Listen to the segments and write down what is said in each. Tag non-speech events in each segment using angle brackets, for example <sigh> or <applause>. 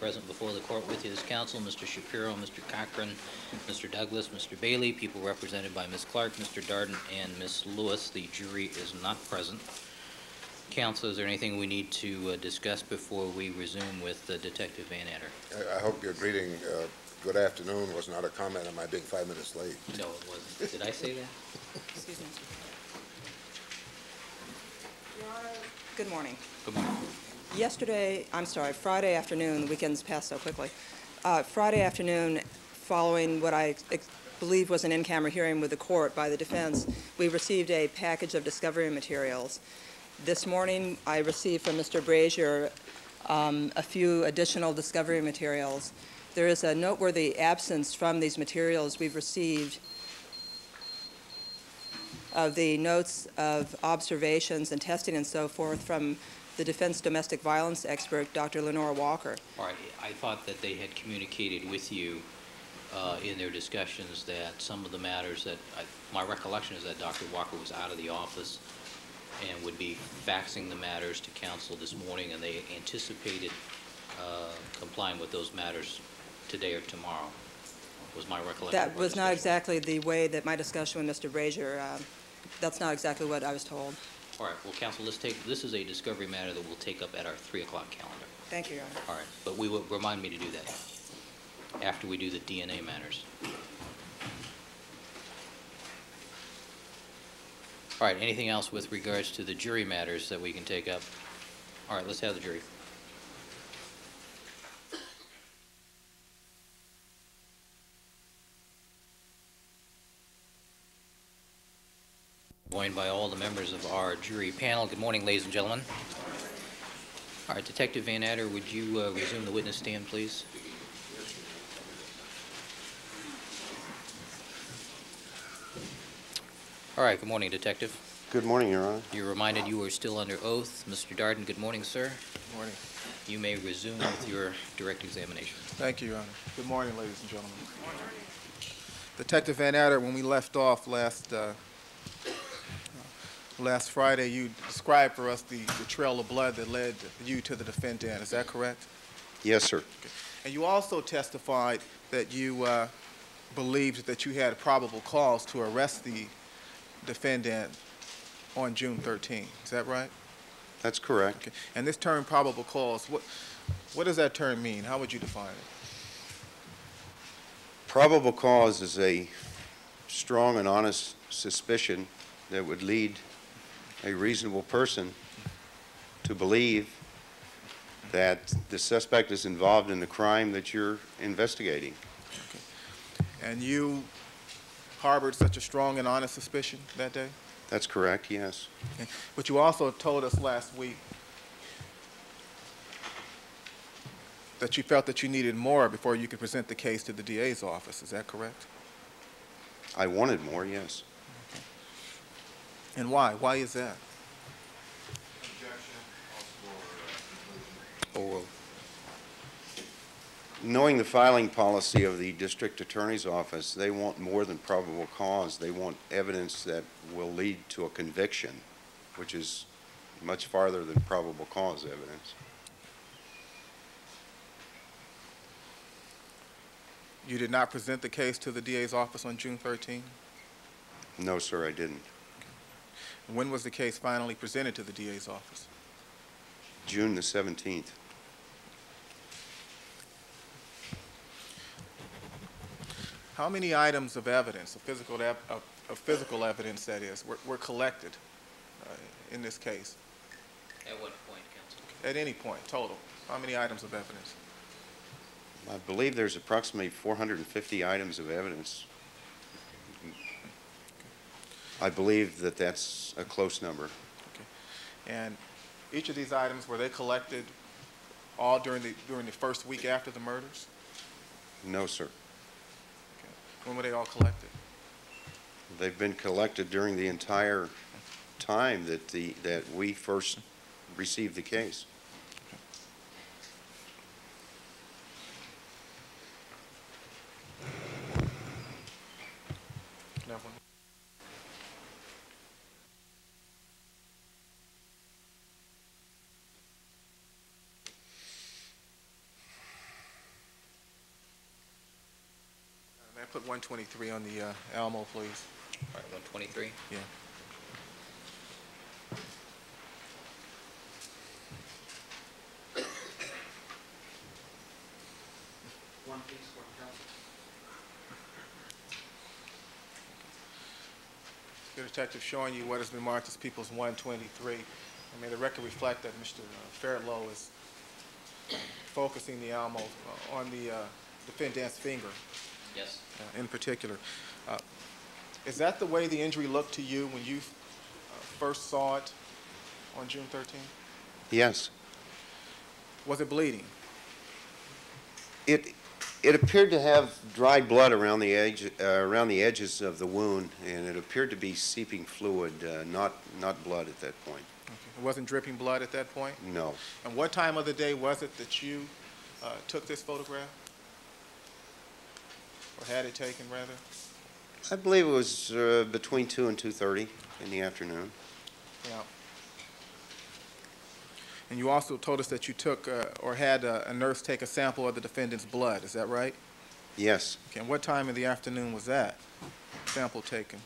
Present before the court with you this council, Mr. Shapiro, Mr. Cochran, Mr. Douglas, Mr. Bailey, people represented by Ms. Clark, Mr. Darden, and Ms. Lewis. The jury is not present. Counsel, is there anything we need to uh, discuss before we resume with uh, Detective Vannatter? I- I hope your greeting, uh, good afternoon, was not a comment on my being five minutes late. No, it wasn't. Did I say that? Excuse me. Good morning. Good morning. Yesterday, I'm sorry, Friday afternoon, the weekends passed so quickly. Uh, Friday afternoon, following what I believe was an in-camera hearing with the court by the defense, we received a package of discovery materials. This morning, I received from Mr. Blasier um, a few additional discovery materials. There is a noteworthy absence from these materials we've received of the notes of observations and testing and so forth from the defense domestic violence expert, Dr. Lenore Walker. All right, I thought that they had communicated with you uh, in their discussions that some of the matters that, I- my recollection is that Dr. Walker was out of the office and would be faxing the matters to council this morning, and they anticipated uh, complying with those matters today or tomorrow, was my recollection. That was not exactly the way that my discussion with Mr. Blasier, uh, that's not exactly what I was told. All right, well, council, let's take, this is a discovery matter that we'll take up at our 3 o'clock calendar. Thank you, Your Honor. All right, but we will, remind me to do that after we do the DNA matters. All right, anything else with regards to the jury matters that we can take up? All right, let's have the jury. Joined by all the members of our jury panel. Good morning, ladies and gentlemen. All right, Detective Vannatter, would you uh, resume the witness stand, please? All right, good morning, Detective. Good morning, Your Honor. You're reminded you are still under oath. Mr. Darden, good morning, sir. Good morning. You may resume with your direct examination. Thank you, Your Honor. Good morning, ladies and gentlemen. Detective Vannatter, when we left off last, uh, last Friday, you described for us the the trail of blood that led you to the defendant. Is that correct? Yes, sir. And you also testified that you uh, believed that you had probable cause to arrest the defendant on June 13. Is that right? That's correct. Okay. And this term probable cause, what, what does that term mean? How would you define it? Probable cause is a strong and honest suspicion that would lead a reasonable person to believe that the suspect is involved in the crime that you're investigating. And you harbored such a strong and honest suspicion that day? That's correct, yes. But you also told us last week that you felt that you needed more before you could present the case to the DA's office. Is that correct? I wanted more, yes. And why? Why is that? Or oh, Knowing the filing policy of the district attorney's office, they want more than probable cause. They want evidence that will lead to a conviction, which is much farther than probable cause evidence. You did not present the case to the DA's office on June 13? No, sir, I didn't. When was the case finally presented to the DA's office? June the 17th. How many items of evidence, of physical, of, of physical evidence that is, were, were collected uh, in this case? at what point, counsel? At any point, total? How many items of evidence? I believe there's approximately 450 items of evidence. I believe that that's a close number. Okay. And each of these items, were they collected all during the, during the first week after the murders? No, sir. When were they all collected? They've been collected during the entire time that the, that we first received the case. Never. put 123 on the uh, Elmo, please. All right, 123? Yeah. The detective showing you what has been marked as People's 123. I may the record reflect that Mr. Fairlow is focusing the Elmo uh, on the uh, defendant's finger Yes. uh, in particular. Uh, Is that the way the injury looked to you when you uh, first saw it on June 13th? Yes. Was it bleeding? It, it appeared to have dried blood around the edge, uh, around the edges of the wound, and it appeared to be seeping fluid, uh, not, not blood at that point. Okay. It wasn't dripping blood at that point? No. And what time of the day was it that you uh, took this photograph? Or had it taken, rather? I believe it was uh, between 2 and 2:30 in the afternoon. Yeah. And you also told us that you took, uh, or had a a nurse take a sample of the defendant's blood, is that right? Yes, Okay, and what time in the afternoon was that sample taken?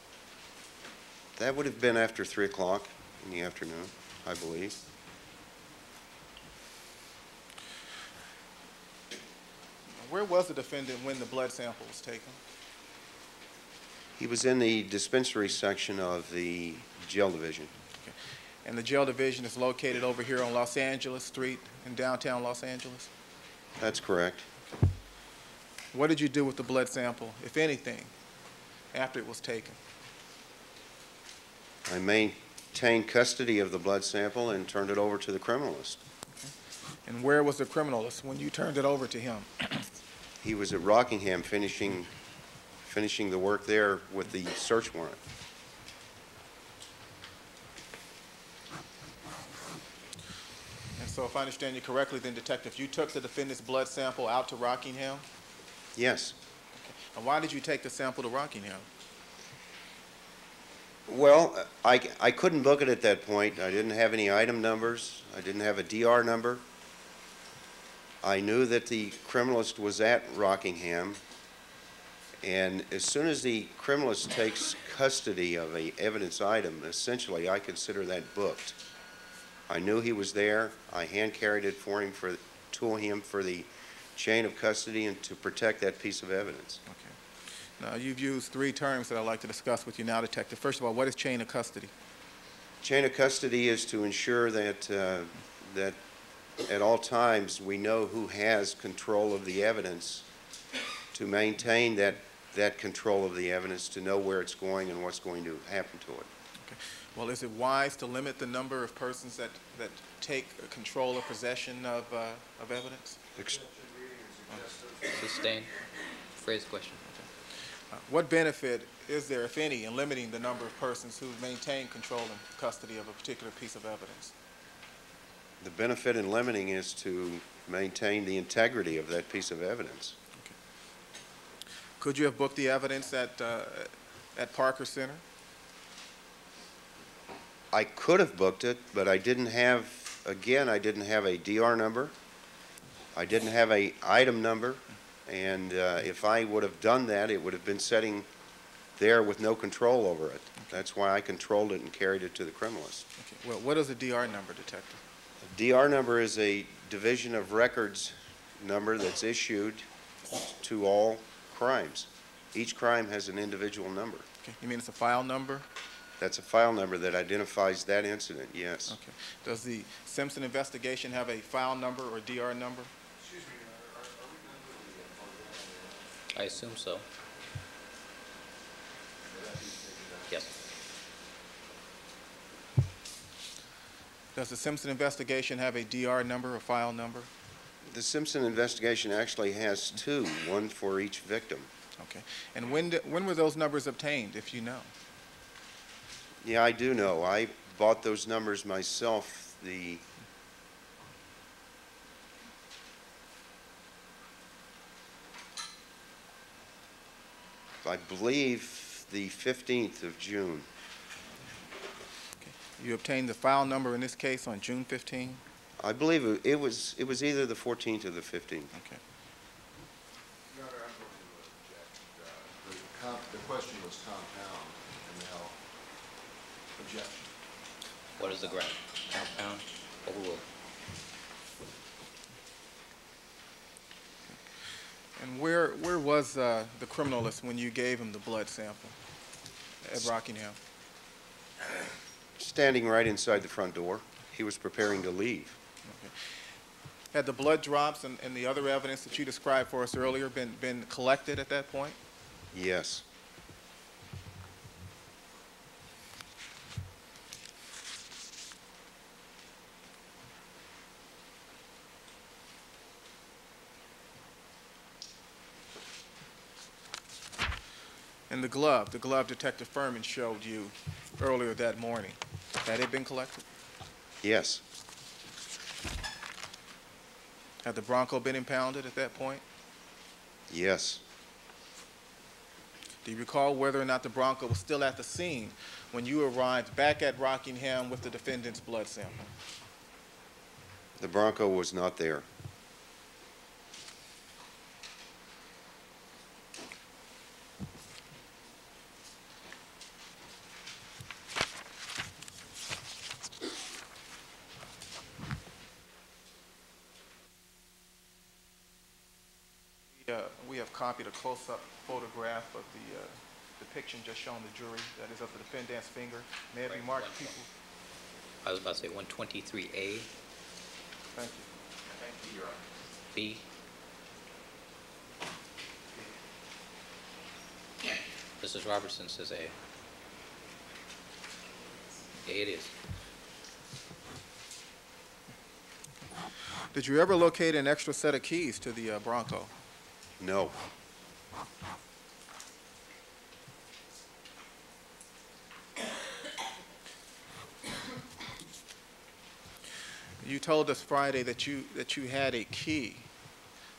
that would have been after 3 o'clock in the afternoon, I believe. Where was the defendant when the blood sample was taken? He was in the dispensary section of the jail division. And the jail division is located over here on Los Angeles Street in downtown Los Angeles? That's correct. What did you do with the blood sample, if anything, after it was taken? I maintained custody of the blood sample and turned it over to the criminalist. And where was the criminalist when you turned it over to him? <clears throat> He was at Rockingham finishing, finishing the work there with the search warrant. And so if I understand you correctly, then Detective, you took the defendant's blood sample out to Rockingham? Yes. And why did you take the sample to Rockingham? Well, I, I couldn't book it at that point. I didn't have any item numbers. I didn't have a DR number. I knew that the criminalist was at Rockingham. And as soon as the criminalist takes custody of a evidence item, essentially, I consider that booked. I knew he was there. I hand carried it for him for, to him for the chain of custody and to protect that piece of evidence. Okay. Now, you've used three terms that I'd like to discuss with you now, Detective. First of all, what is chain of custody? Chain of custody is to ensure that, uh, that at all times, we know who has control of the evidence, to maintain that, that control of the evidence, to know where it's going and what's going to happen to it. Okay. Well, is it wise to limit the number of persons that, that take control or possession of, uh, of evidence? Ex- Sustain. Phrase question. Uh, What benefit is there, if any, in limiting the number of persons who maintain control and custody of a particular piece of evidence? The benefit in limiting is to maintain the integrity of that piece of evidence. Could you have booked the evidence at, uh, at Parker Center? I could have booked it, but I didn't have, again, I didn't have a DR number. I didn't have a item number, and uh, if I would have done that, it would have been sitting there with no control over it. That's why I controlled it and carried it to the criminalist. Okay. Well, what is a DR number, Detective? DR number is a division of records number that's issued to all crimes. Each crime has an individual number. Okay. You mean it's a file number? That's a file number that identifies that incident, yes. Okay. Does the Simpson investigation have a file number or DR number? Excuse me. I assume so. Yes. Does the Simpson investigation have a DR number a file number? The Simpson investigation actually has two, one for each victim. Okay. And when, di- when were those numbers obtained, if you know? Yeah, I do know. I bought those numbers myself. The I believe the 15th of June. You obtained the file number in this case on June 15? I believe it- it was, it was either the 14th or the 15th. Okay. Com- The question was compound, and now objection. What is the ground? Compound? Overruled. And where, where was uh, the criminalist when you gave him the blood sample at Rockingham? <clears throat> Standing right inside the front door, he was preparing to leave. Had the blood drops and, and the other evidence that you described for us earlier been, been collected at that point? Yes. And the glove, the glove Detective Fuhrman showed you earlier that morning, had it been collected? Yes. Had the Bronco been impounded at that point? Yes. Do you recall whether or not the Bronco was still at the scene when you arrived back at Rockingham with the defendant's blood sample? The Bronco was not there. Uh, We have copied a close-up photograph of the uh, depiction just shown the jury, that is of the defendant's finger. May it be Right, marked, left people? I was about to say 123A, Thank you. Thank you, Your Honor. B. Mrs. Robertson says A. A it is. Did you ever locate an extra set of keys to the uh, Bronco? No. You told us Friday that you, that you had a key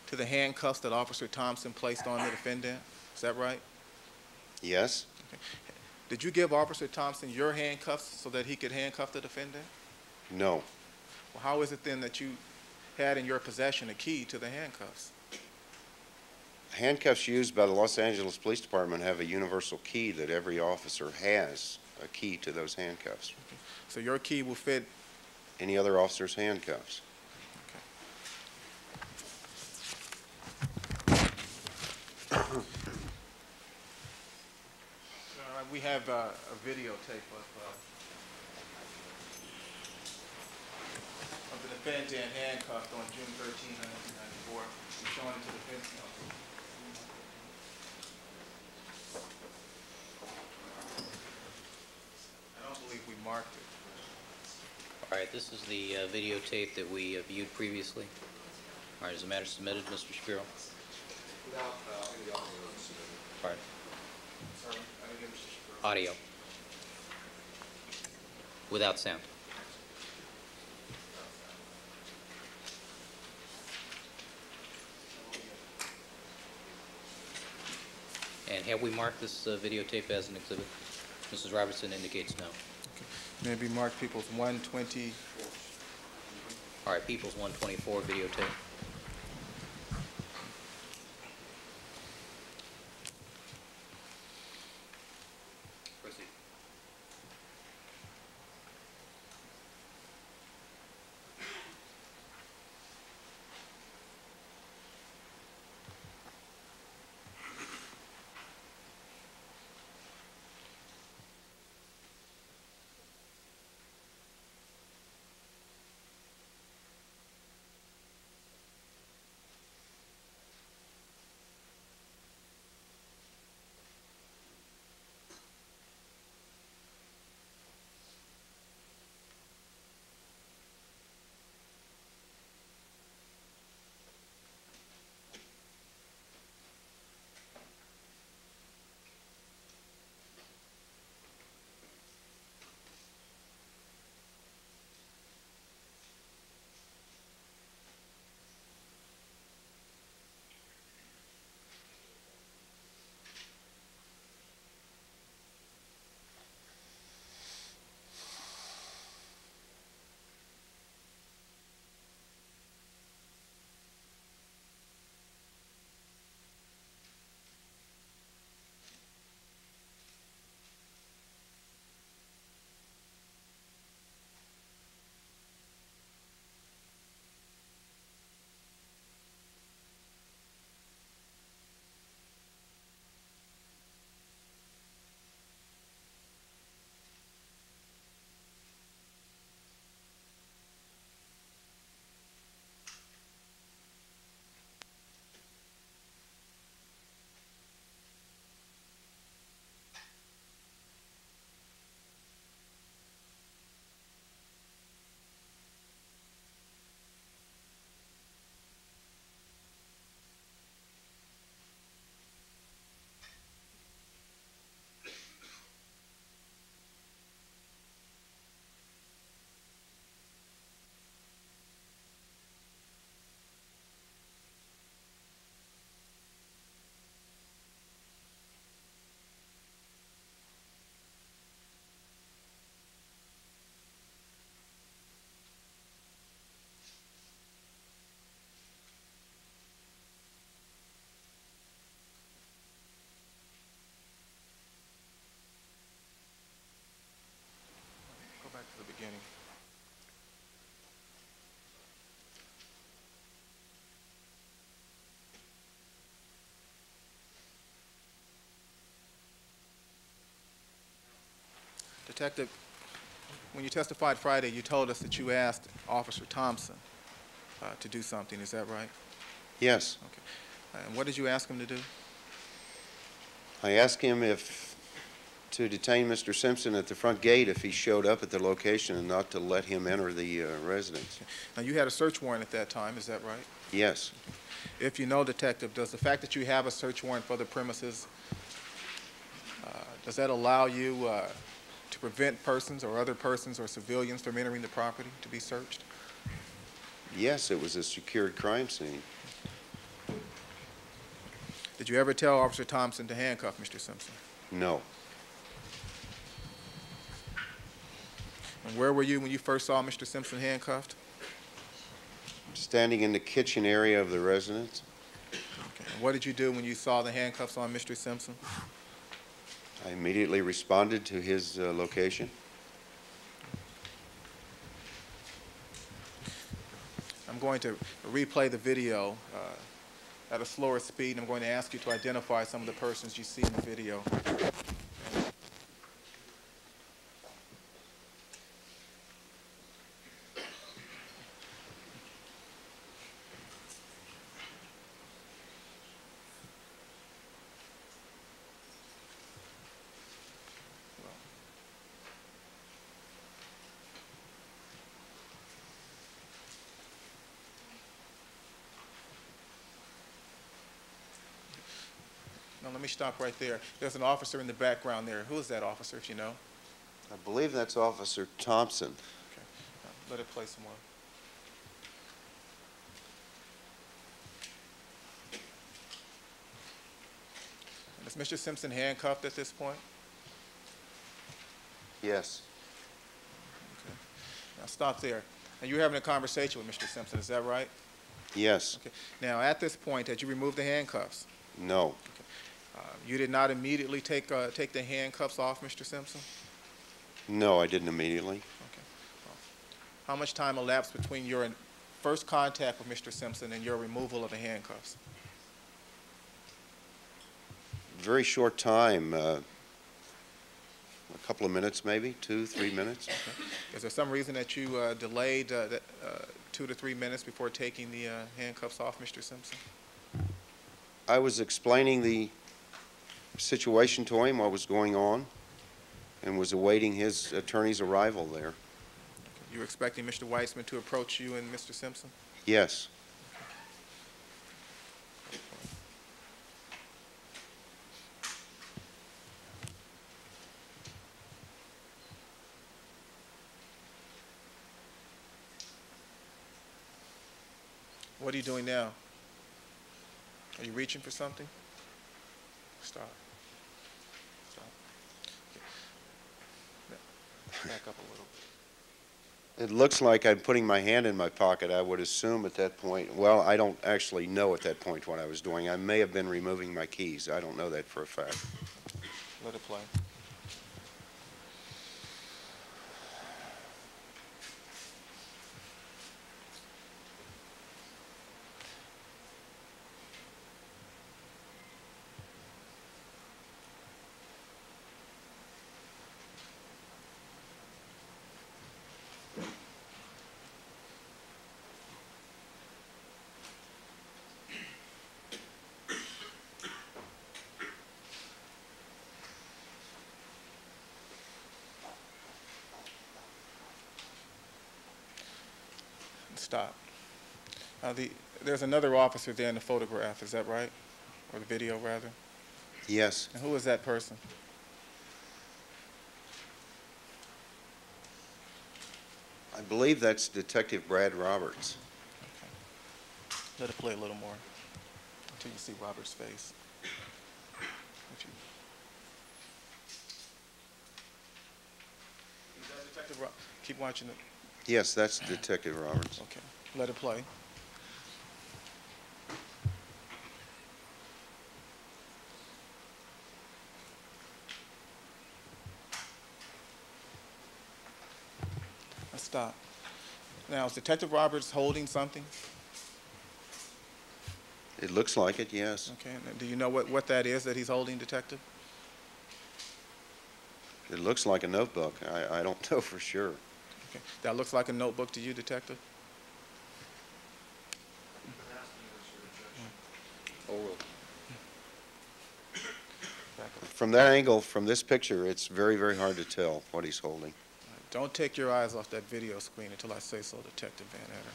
to the handcuffs that Officer Thompson placed on the defendant. Is that right? Yes. Did you give Officer Thompson your handcuffs so that he could handcuff the defendant? No. Well, how is it then that you had in your possession a key to the handcuffs? Handcuffs used by the Los Angeles Police Department have a universal key that every officer has a key to those handcuffs. So your key will fit Any other officer's handcuffs. All right, we have uh, a videotape of, uh, of the defendant handcuffed on June 13, 1994, We're showing it to the defense counsel. I believe we marked it. All right, this is the uh, videotape that we uh, viewed previously. All right, is the matter submitted, Mr. Shapiro? Without, uh, any audio submitted. All right, Sorry, I didn't get Mr. Shapiro. audio. Without sound. And have we marked this uh, videotape as an exhibit? Mrs. Robertson indicates no. May mark Peoples 120, All right, People's 124 videotape. Detective, when you testified Friday, you told us that you asked Officer Thompson uh, to do something, is that right? Yes. Okay. And what did you ask him to do? I asked him if, to detain Mr. Simpson at the front gate if he showed up at the location and not to let him enter the uh, residence. Now, you had a search warrant at that time, is that right? Yes. If you know, Detective, does the fact that you have a search warrant for the premises, uh, does that allow you uh, to prevent persons or other persons or civilians from entering the property to be searched? Yes, it was a secured crime scene. Did you ever tell Officer Thompson to handcuff Mr. Simpson? No. And where were you when you first saw Mr. Simpson handcuffed? Standing in the kitchen area of the residence, Okay. And what did you do when you saw the handcuffs on Mr. Simpson? I immediately responded to his uh, location. I'm going to replay the video uh, at a slower speed. I'm going to ask you to identify some of the persons you see in the video. Let me stop right there. There's an officer in the background there. Who is that officer, if you know? I believe that's Officer Thompson. Uh, Let it play some more. Is Mr. Simpson handcuffed at this point? Yes. Okay. Now, stop there. And you're having a conversation with Mr. Simpson, is that right? Yes. Okay. Now, at this point, had you removed the handcuffs? No. Uh, You did not immediately take, uh, take the handcuffs off, Mr. Simpson? No, I didn't immediately. Okay. Well, How much time elapsed between your first contact with Mr. Simpson and your removal of the handcuffs? Very short time, uh, a couple of minutes maybe, two, three minutes. Okay. Is there some reason that you uh, delayed uh, that, uh, two to three minutes before taking the uh, handcuffs off, Mr. Simpson? I was explaining the situation to him, what was going on, and was awaiting his attorney's arrival there. You were expecting Mr. Weitzman to approach you and Mr. Simpson? Yes. What are you doing now? Are you reaching for something? Stop. Back up a little. It looks like I'm putting my hand in my pocket, I would assume at that point. Well, I don't actually know at that point what I was doing. I may have been removing my keys. I don't know that for a fact. Let it play. Uh, the, there's another officer there in the photograph, is that right? Or the video, rather? Yes. And who is that person? I believe that's Detective Brad Roberts. Let it play a little more until you see Robert's face. If you- Is that Detective Ro- Keep watching it. Yes, that's Detective Roberts. Okay. Let it play. Stop. Now, is Detective Roberts holding something? It looks like it, yes. Okay, do you know what, what that is that he's holding, Detective? It looks like a notebook. I, I don't <laughs> know for sure. Okay. That looks like a notebook to you, Detective? From that angle, from this picture, it's very, very hard to tell what he's holding. Don't take your eyes off that video screen until I say so, Detective Van Etter.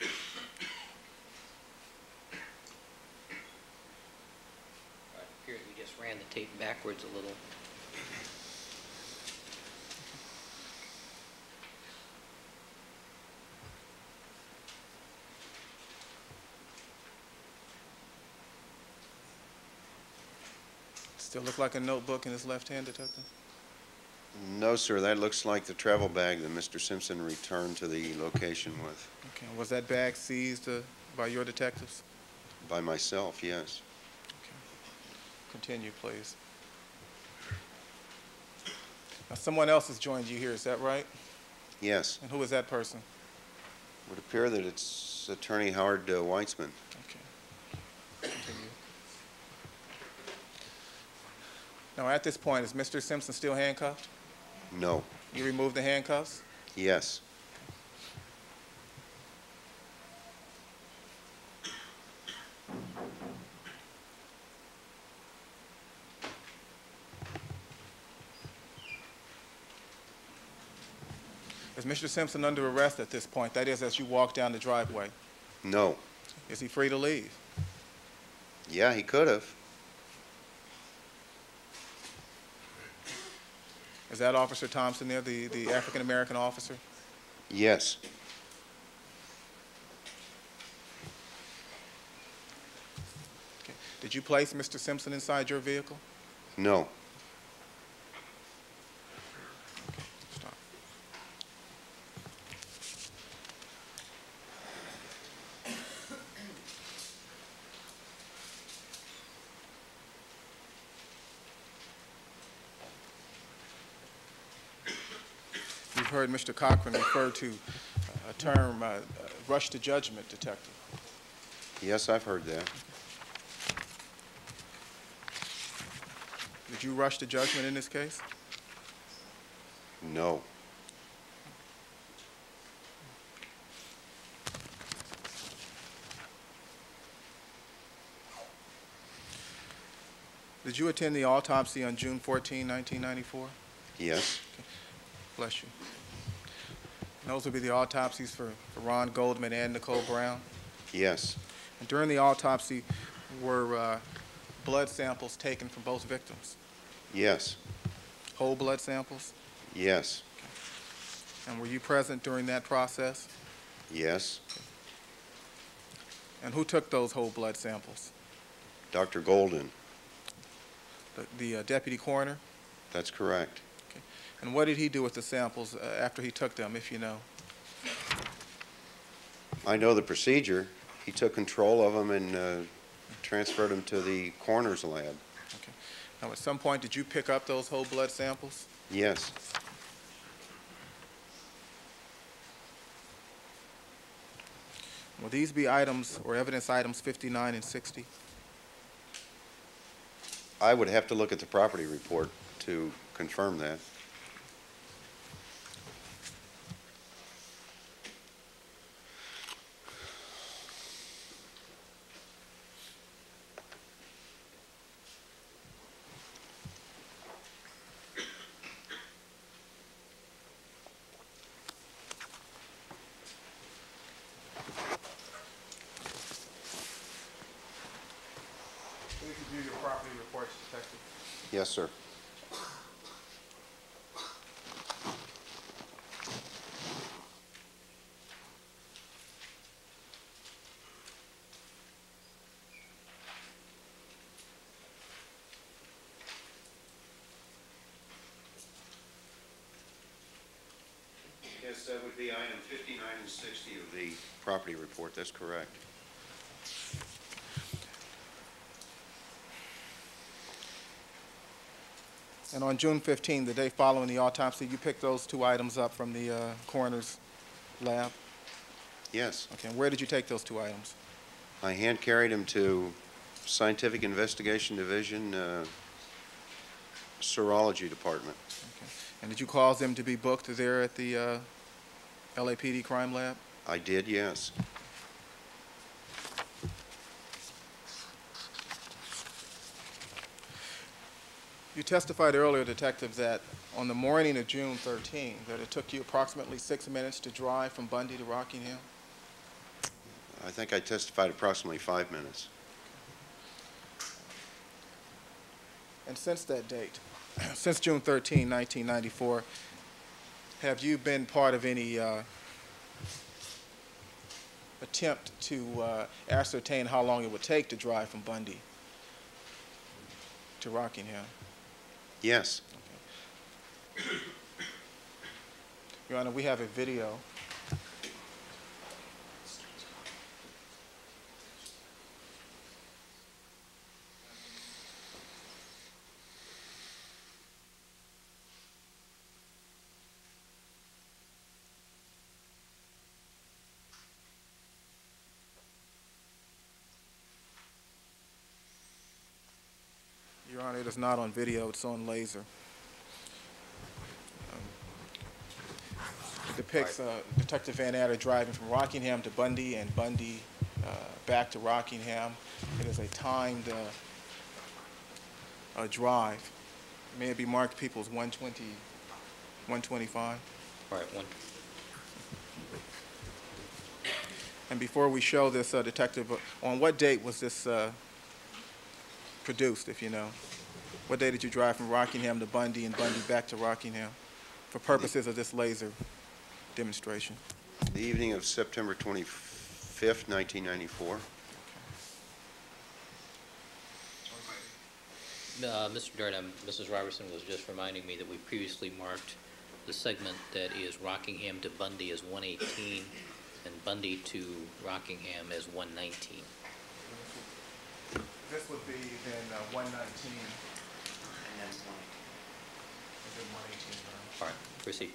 It appears we just ran the tape backwards a little. Still look like a notebook in his left hand, Detective? No, sir, that looks like the travel bag that Mr. Simpson returned to the location with, Okay. Was that bag seized uh, by your detectives? by myself, yes. Okay. Continue, please. Now, someone else has joined you here, is that right? Yes. And who is that person? It would appear that it's Attorney Howard uh, Weitzman. Okay. Continue. Now, at this point, is Mr. Simpson still handcuffed? No. You removed the handcuffs? Yes. Is Mr. Simpson under arrest at this point? That is, as you walk down the driveway. No. Is he free to leave? Yeah, he could have. Is that Officer Thompson there, the, the African-American officer? Yes. Okay. Did you place Mr. Simpson inside your vehicle? No. Heard Mr. Cochran refer to uh, a term, uh, rush to judgment, Detective. Yes, I've heard that. Did you rush to judgment in this case? No. Did you attend the autopsy on June 14, 1994? Yes. Bless you. And those will be the autopsies for, for Ron Goldman and Nicole Brown. Yes. And during the autopsy, were uh, blood samples taken from both victims? Yes. Whole blood samples? Yes. And were you present during that process? Yes. And who took those whole blood samples? Dr. Golden. The, the uh, deputy coroner? That's correct. And what did he do with the samples uh, after he took them, if you know? I know the procedure. He took control of them and uh, transferred them to the coroner's lab. Okay. Now, at some point, did you pick up those whole blood samples? Yes. Will these be items or evidence items 59 and 60? I would have to look at the property report to confirm that. Please review your property reports, Detective. Yes, sir. Yes, that would be item 59 and 60 of the property report. That's correct. And on June 15, the day following the autopsy, you picked those two items up from the uh, coroner's lab? Yes. Okay, and where did you take those two items? I hand carried them to Scientific Investigation Division, uh, Serology Department. Okay. And did you cause them to be booked there at the uh, LAPD crime lab? I did, yes. You testified earlier, Detective, that on the morning of June 13, that it took you approximately six minutes to drive from Bundy to Rockingham? I think I testified approximately five minutes. And since that date, <clears throat> since June 13, 1994, have you been part of any uh, attempt to uh, ascertain how long it would take to drive from Bundy to Rockingham? Yes. Your Honor, we have a video. Your Honor, it is not on video, it's on laser. It depicts uh, Detective Vannatter driving from Rockingham to Bundy and Bundy uh, back to Rockingham. It is a timed uh, uh, drive. May it be marked Peoples 120, 125. All right, one, And before we show this, uh, Detective, uh, on what date was this uh, produced, if you know? What day did you drive from Rockingham to Bundy and Bundy back to Rockingham for purposes of this laser demonstration? The evening of September 25th, 1994. Uh, Mr. Darden, Mrs. Robertson was just reminding me that we previously marked the segment that is Rockingham to Bundy as 118 and Bundy to Rockingham as 119. This would be then uh, 119. And then 118. All right, proceed.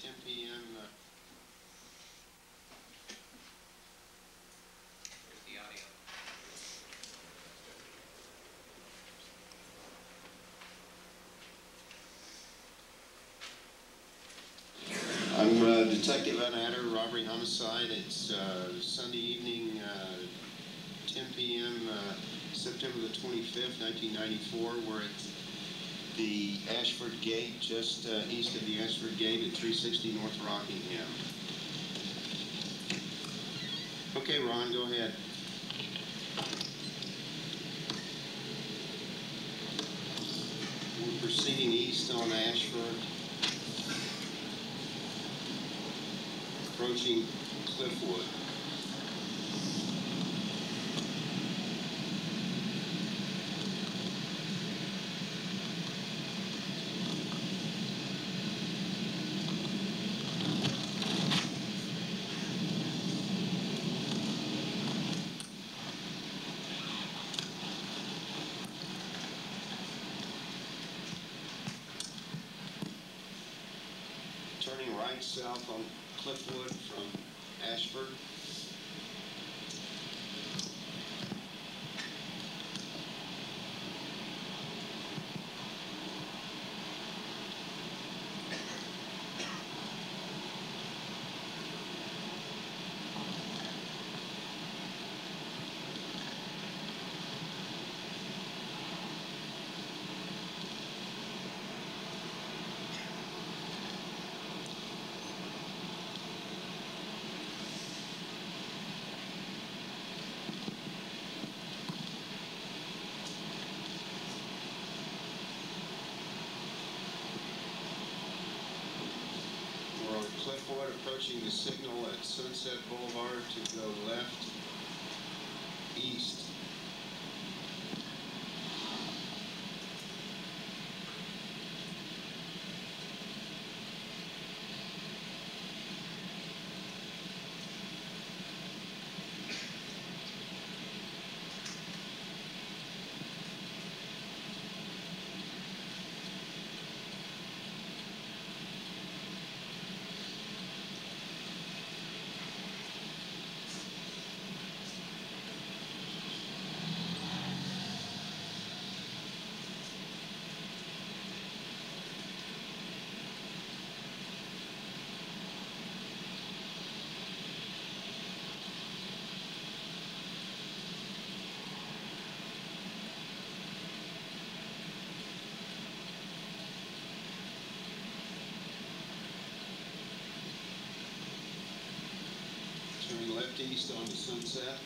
Ten PM, uh, the audio. I'm uh, Detective Vannatter, robbery homicide. It's uh, Sunday evening, uh, 10 PM, uh, September the 25th, 1994. We're at the Ashford Gate, just uh, east of the Ashford Gate at 360 North Rockingham. Okay, Ron, go ahead. We're proceeding east on Ashford. approaching Cliffwood. turning right south on Cliffwood from Ashford. Approaching the signal at Sunset Boulevard East onto Sunset.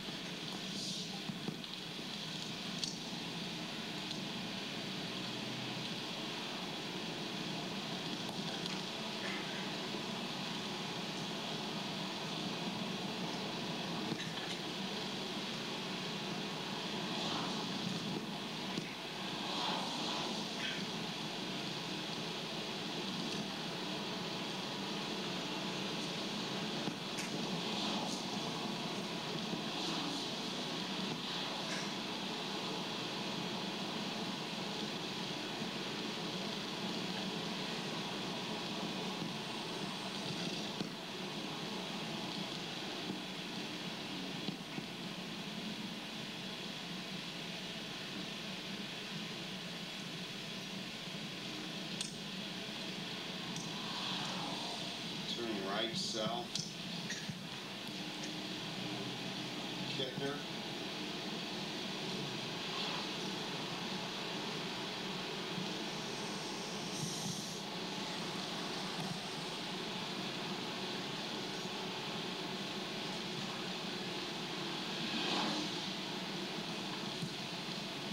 Turning right.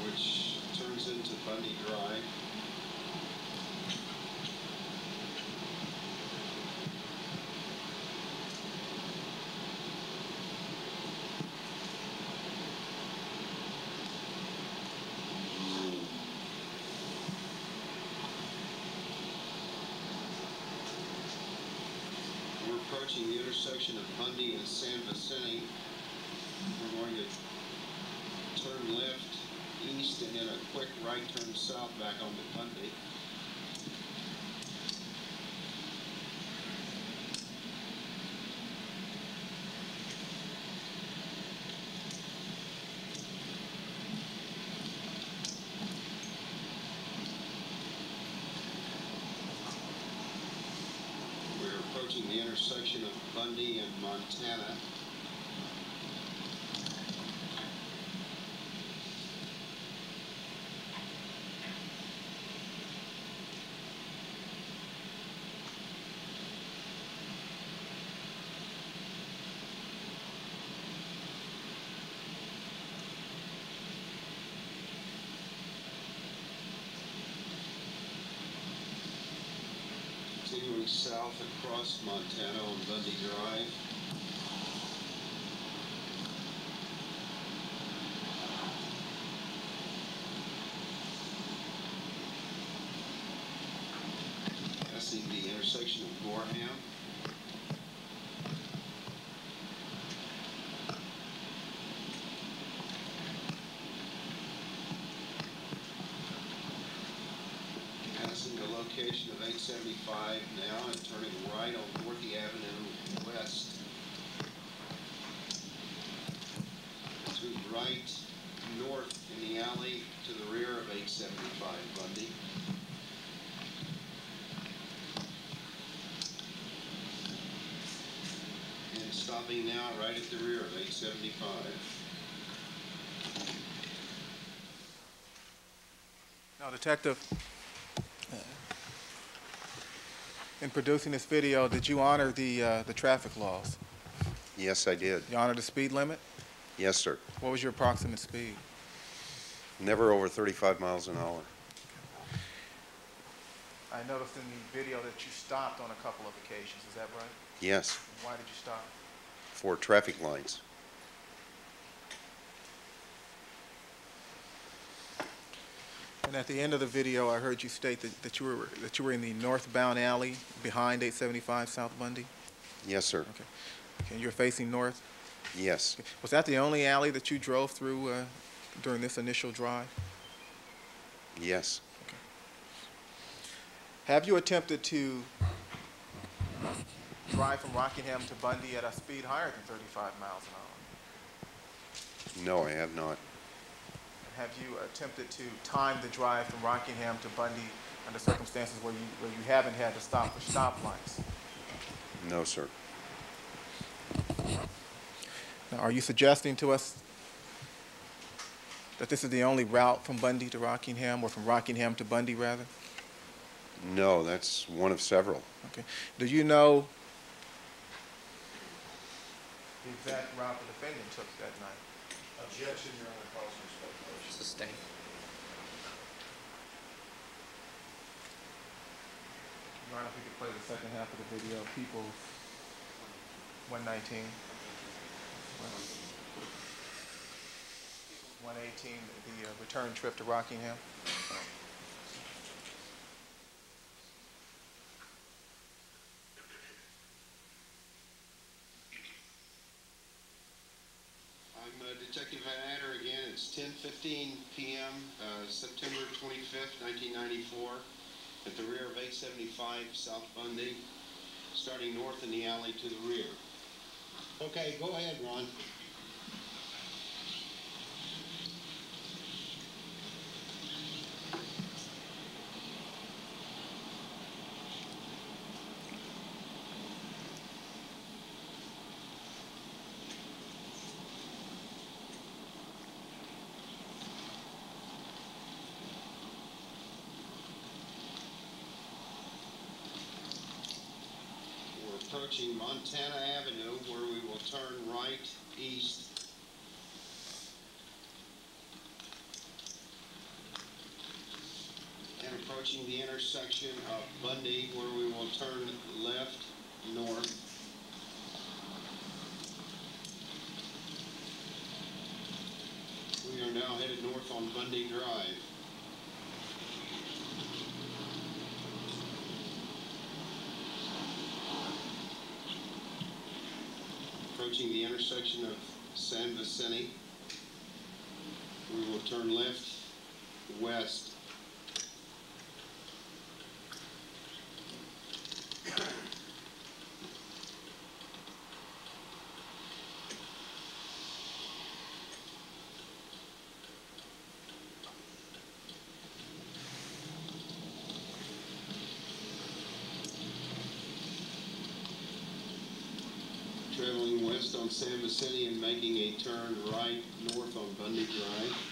Which turns into Bundy Drive. Approaching the intersection of Bundy and San Vicente. We're going to turn left east and then a quick right turn south back onto Bundy. The intersection of Bundy and Montana. Continuing south across Montana on Bundy Drive. Passing the intersection of Gorham. 75 now and turning right on 40th Avenue West. To right north in the alley to the rear of 875 Bundy. And stopping now right at the rear of 875. Now, Detective. In producing this video, did you honor the, uh, the traffic laws? Yes, I did. You honor the speed limit? Yes, sir. What was your approximate speed? Never over thirty-five miles an hour. I noticed in the video that you stopped on a couple of occasions, is that right? Yes, Why did you stop? for traffic lights. And at the end of the video, I heard you state that, that you were, that you were in the northbound alley behind 875 South Bundy? Yes, sir. Okay. Okay, and you're facing north? Yes, Was that the only alley that you drove through uh, during this initial drive? yes, Okay. Have you attempted to drive from Rockingham to Bundy at a speed higher than 35 miles an hour? no, I have not. And have you attempted to time the drive from Rockingham to Bundy under circumstances where you, where you haven't had to stop for stoplights? No, sir. Now, are you suggesting to us that this is the only route from Bundy to Rockingham, or from Rockingham to Bundy, rather? No, that's one of several. Okay. Do you know the exact route the defendant took that night? Objection, Your Honor, calls for speculation. Sustain. Your Honor, if we could play the second half of the video, People 119. 118, the uh, return trip to Rockingham. I'm uh, Detective Van Adder again. It's 10:15 PM, uh, September 25th, 1994, at the rear of 875 South Bundy, starting north in the alley to the rear. Okay, go ahead, Ron. Approaching Montana Avenue where we will turn right east. And approaching the intersection of Bundy where we will turn left north. We are now headed north on Bundy Drive. Approaching the intersection of San Vicente. We will turn left, west. San Vicente and making a turn right north on Bundy Drive.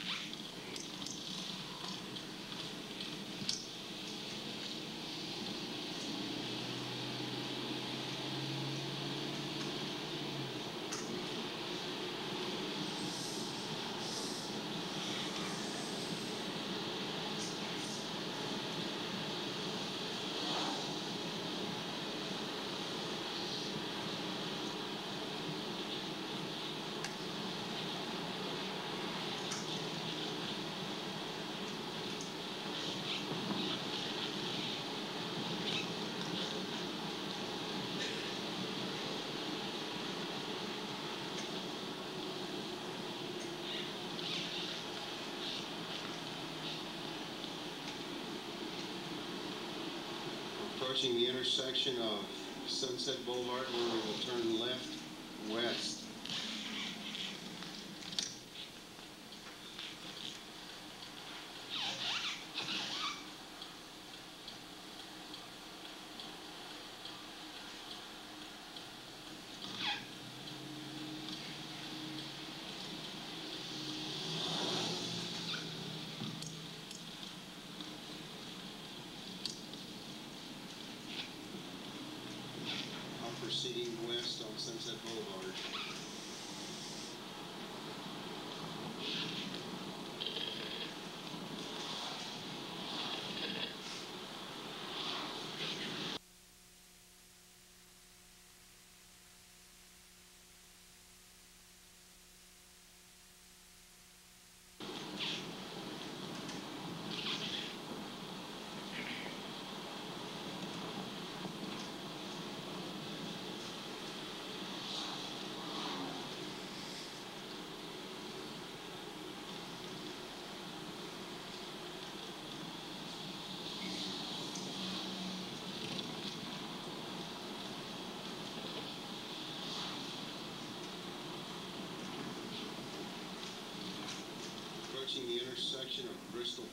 Approaching the intersection of Sunset Boulevard, where we will turn left west. Proceeding west on Sunset Boulevard.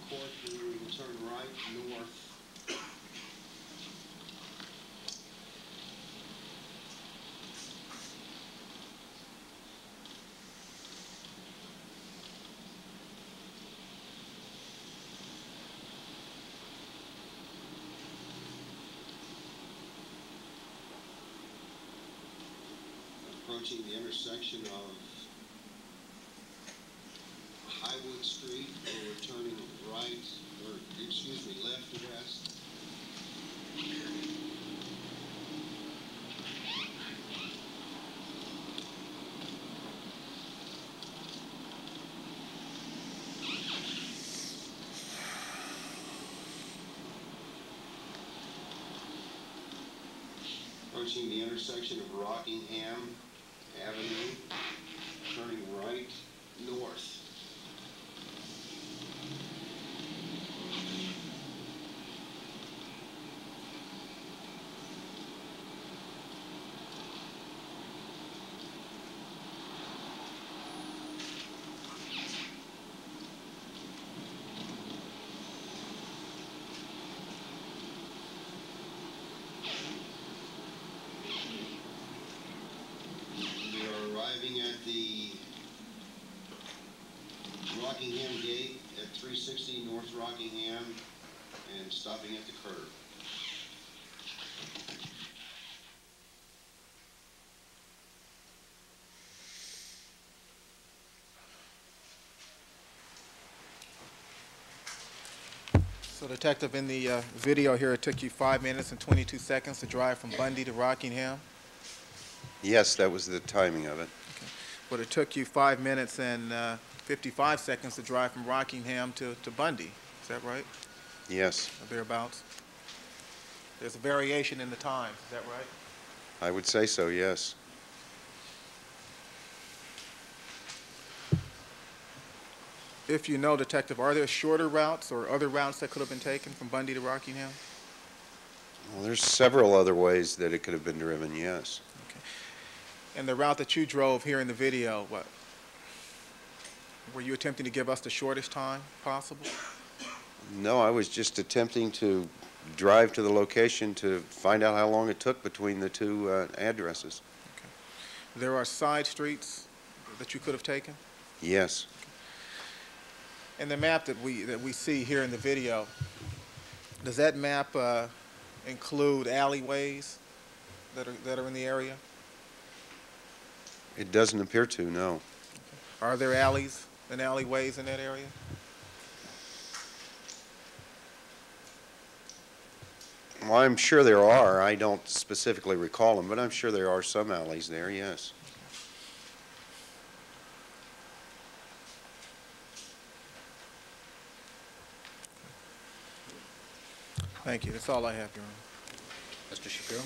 Court, we will turn right north. Approaching the intersection of Highwood Street, where we're turning right, or, excuse me, left to west. Approaching the intersection of Rockingham Avenue, Rockingham Gate at 360 North Rockingham and stopping at the curb. So Detective, in the uh, video here, it took you five minutes and 22 seconds to drive from Bundy to Rockingham, Yes, that was the timing of it. but it took you five minutes and uh, 55 seconds to drive from Rockingham to to Bundy. Is that right, Yes, or thereabouts? There's a variation in the time, is that right? I would say so, yes. If you know, Detective, are there shorter routes or other routes that could have been taken from Bundy to Rockingham? Well, there's several other ways that it could have been driven, yes. Okay. And the route that you drove here in the video, what? Were you attempting to give us the shortest time possible? No, I was just attempting to drive to the location to find out how long it took between the two uh, addresses. There are side streets that you could have taken? Yes, And the map that we, that we see here in the video, does that map uh, include alleyways that are, that are in the area? it doesn't appear to, no. Are there alleys and alleyways in that area? Well, I'm sure there are. I don't specifically recall them, but I'm sure there are some alleys there, yes. Thank you, that's all I have, Your Honor. Mr. Shapiro?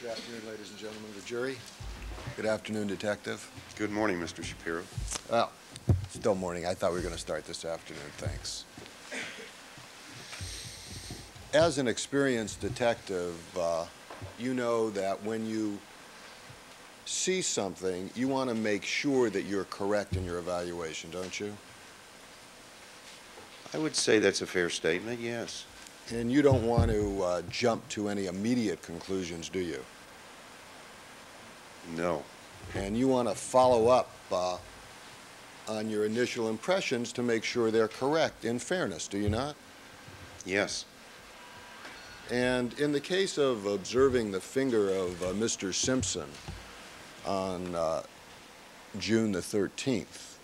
Good afternoon, ladies and gentlemen of the jury. Good afternoon, Detective. Good morning, Mr. Shapiro. Well, still morning. I thought we were going to start this afternoon. Thanks. As an experienced detective, uh, you know that when you see something, you want to make sure that you're correct in your evaluation, don't you? I would say that's a fair statement, yes. And you don't want to uh, jump to any immediate conclusions, do you? No. And you want to follow up uh, on your initial impressions to make sure they're correct in fairness, do you not? Yes. And in the case of observing the finger of uh, Mr. Simpson on uh, June the 13th,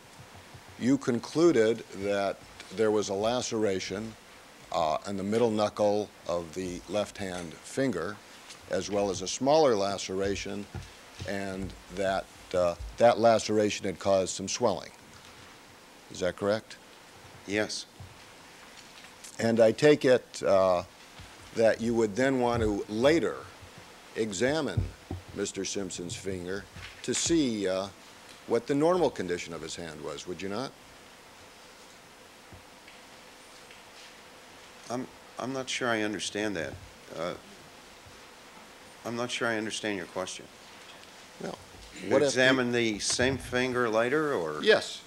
you concluded that there was a laceration uh, in the middle knuckle of the left-hand finger, as well as a smaller laceration, and that uh, that laceration had caused some swelling. Is that correct? Yes. And I take it uh, that you would then want to later examine Mr. Simpson's finger to see uh, what the normal condition of his hand was, would you not? I'm I'm not sure I understand that. Uh, I'm not sure I understand your question. What You if the- examine the same finger later, or? Yes.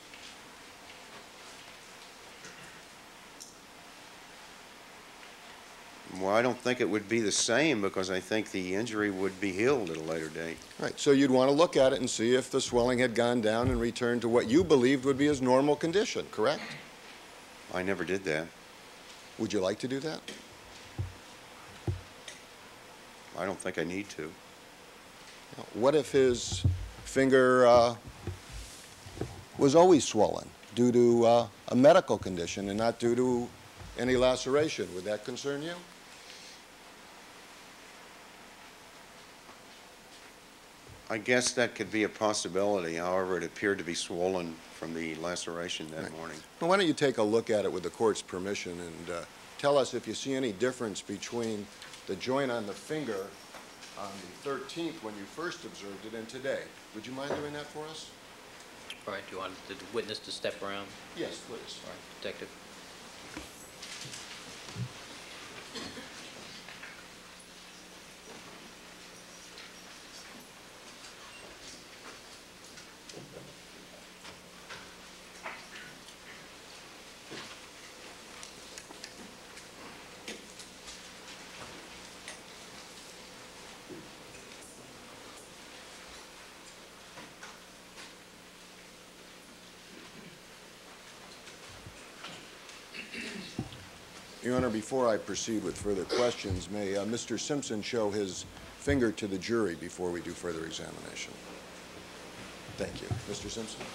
Well, I don't think it would be the same, because I think the injury would be healed at a later date. Right, so you'd want to look at it and see if the swelling had gone down and returned to what you believed would be his normal condition, correct? I never did that. Would you like to do that? I don't think I need to. What if his finger uh, was always swollen due to uh, a medical condition and not due to any laceration? Would that concern you? I guess that could be a possibility, however, it appeared to be swollen from the laceration that Right. morning. Well, why don't you take a look at it with the court's permission and uh, tell us if you see any difference between the joint on the finger on the 13th when you first observed it and today. Would you mind doing that for us? All right, do you want the witness to step around? Yes, please. All right, Detective? Your Honor, before I proceed with further questions, may uh, Mr. Simpson show his finger to the jury before we do further examination? Thank you. Mr. Simpson?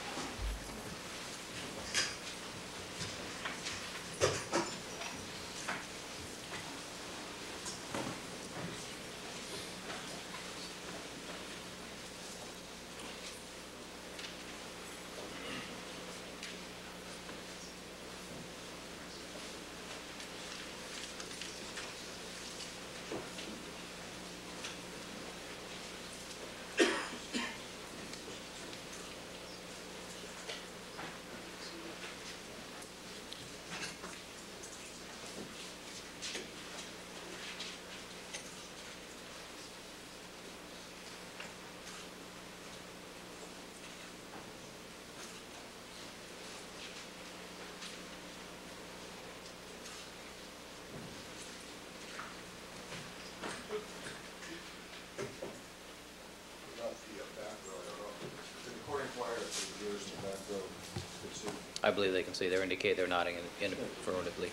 I believe they can see, they're indicate they're nodding in- affirmatively.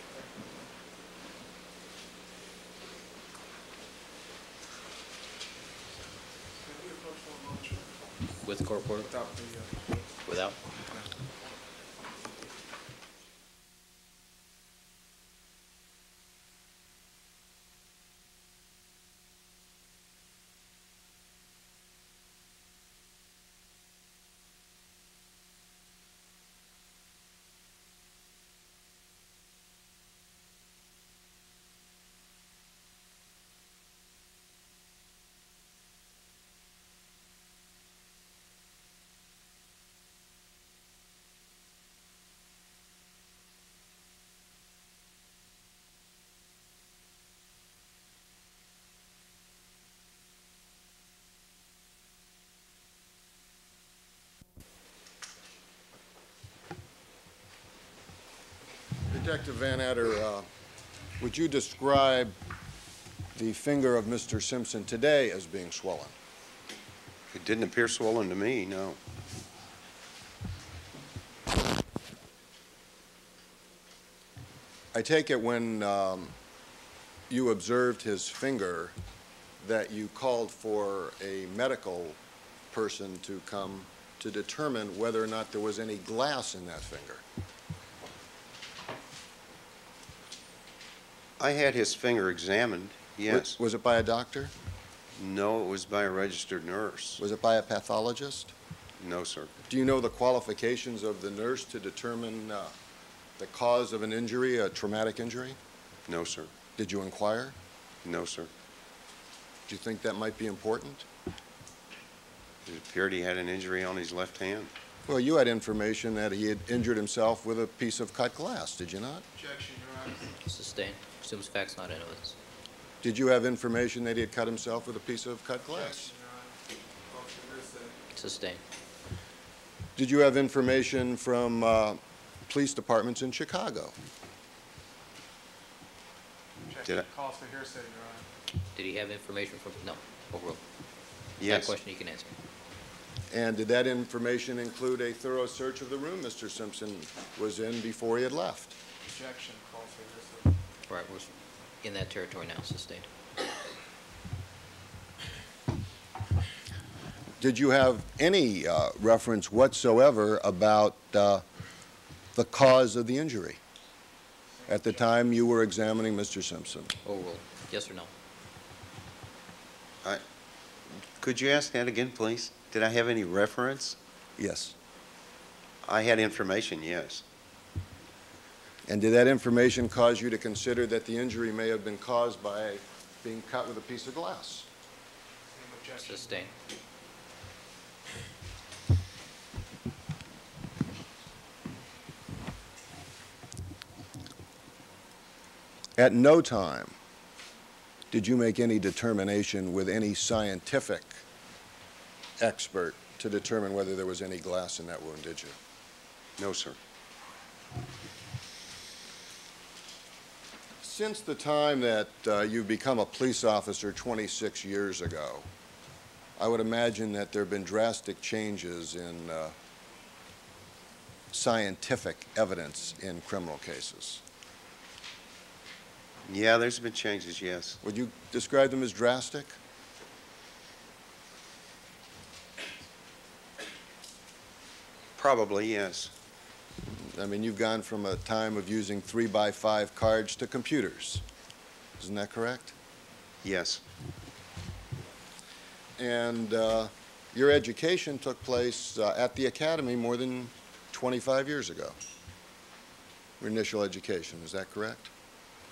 With the? Without the, uh, Detective Vannatter, uh, would you describe the finger of Mr. Simpson today as being swollen? It didn't appear swollen to me, no. I take it when um, you observed his finger that you called for a medical person to come to determine whether or not there was any glass in that finger. I had his finger examined, yes. Was it by a doctor? No, it was by a registered nurse. Was it by a pathologist? No, sir. Do you know the qualifications of the nurse to determine uh, the cause of an injury, a traumatic injury? No, sir. Did you inquire? No, sir. Do you think that might be important? It appeared he had an injury on his left hand. Well, you had information that he had injured himself with a piece of cut glass, did you not? Objection, Your Honor. Sustained. Assumes facts not in evidence. Did you have information that he had cut himself with a piece of cut glass? Objection, Your Honor. Call for hearsay. Sustained. Did you have information from uh, police departments in Chicago? Did I- Calls for hearsay, Your Honor. Did he have information from, no, overruled. That question you can answer. And did that information include a thorough search of the room Mr. Simpson was in before he had left? Objection. Calls for hearsay. All right, we're in that territory now, sustained. Did you have any uh, reference whatsoever about uh, the cause of the injury at the time you were examining Mr. Simpson? Overruled. Yes or no? Could you ask that again, please? Did I have any reference? Yes. I had information, yes. And did that information cause you to consider that the injury may have been caused by being cut with a piece of glass? Same. Sustained. At no time did you make any determination with any scientific expert to determine whether there was any glass in that wound, did you? No, sir. Since the time that uh, you've become a police officer 26 years ago, I would imagine that there have been drastic changes in uh, scientific evidence in criminal cases. Yeah, there's been changes, yes. Would you describe them as drastic? Probably, yes. I mean, you've gone from a time of using three-by-five cards to computers. Isn't that correct? Yes. And uh, your education took place uh, at the academy more than 25 years ago. Your initial education, is that correct?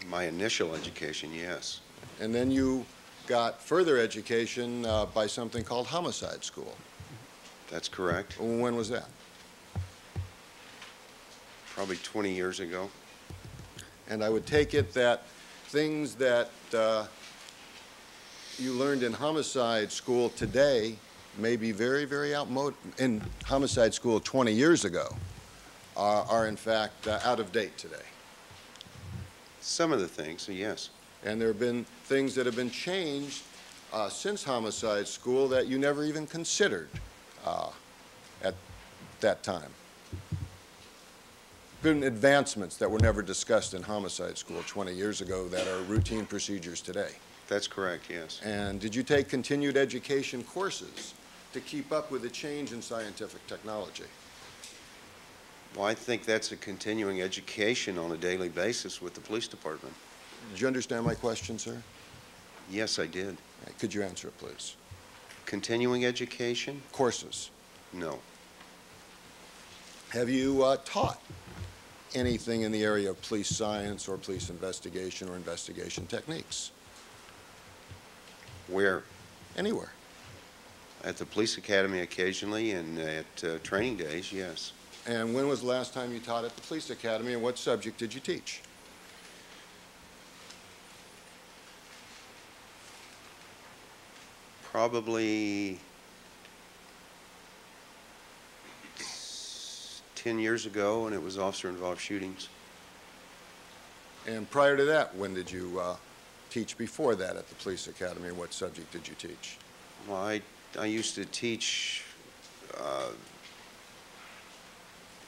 My initial education, yes. And then you got further education uh, by something called homicide school. That's correct. When was that? Probably 20 years ago. And I would take it that things that uh, you learned in homicide school today may be very, very outmoded, in homicide school 20 years ago, are, are in fact uh, out of date today. Some of the things, yes. And there have been things that have been changed uh, since homicide school that you never even considered uh, at that time. Been advancements that were never discussed in homicide school 20 years ago that are routine procedures today. That's correct, yes. And did you take continued education courses to keep up with the change in scientific technology? Well, I think that's a continuing education on a daily basis with the police department. Did you understand my question, sir? Yes, I did. Could you answer it, please? Continuing education? Courses. No. Have you uh, taught anything in the area of police science or police investigation or investigation techniques? Where? Anywhere? At the police academy occasionally and at uh, training days, yes. And when was the last time you taught at the police academy and what subject did you teach? Probably 10 years ago, and it was officer-involved shootings. And prior to that, when did you uh, teach before that at the police academy, what subject did you teach? Well, I, I used to teach uh,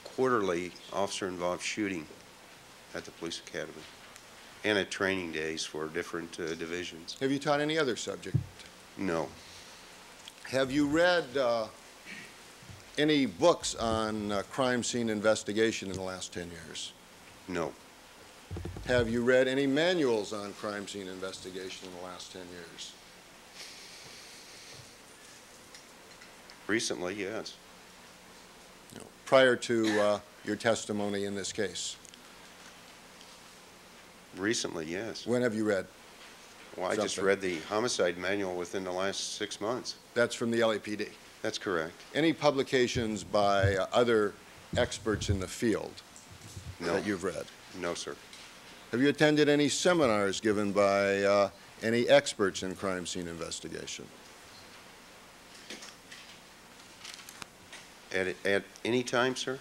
quarterly officer-involved shooting at the police academy and at training days for different uh, divisions. Have you taught any other subject? No, Have you read uh, any books on uh, crime scene investigation in the last 10 years? no, Have you read any manuals on crime scene investigation in the last 10 years? recently, yes. No. Prior to uh, your testimony in this case? Recently, yes. When have you read? Well, I just read the homicide manual within the last six months. That's from the LAPD. That's correct. Any publications by uh, other experts in the field No, that you've read? no, sir. Have you attended any seminars given by uh, any experts in crime scene investigation? At, at any time, sir?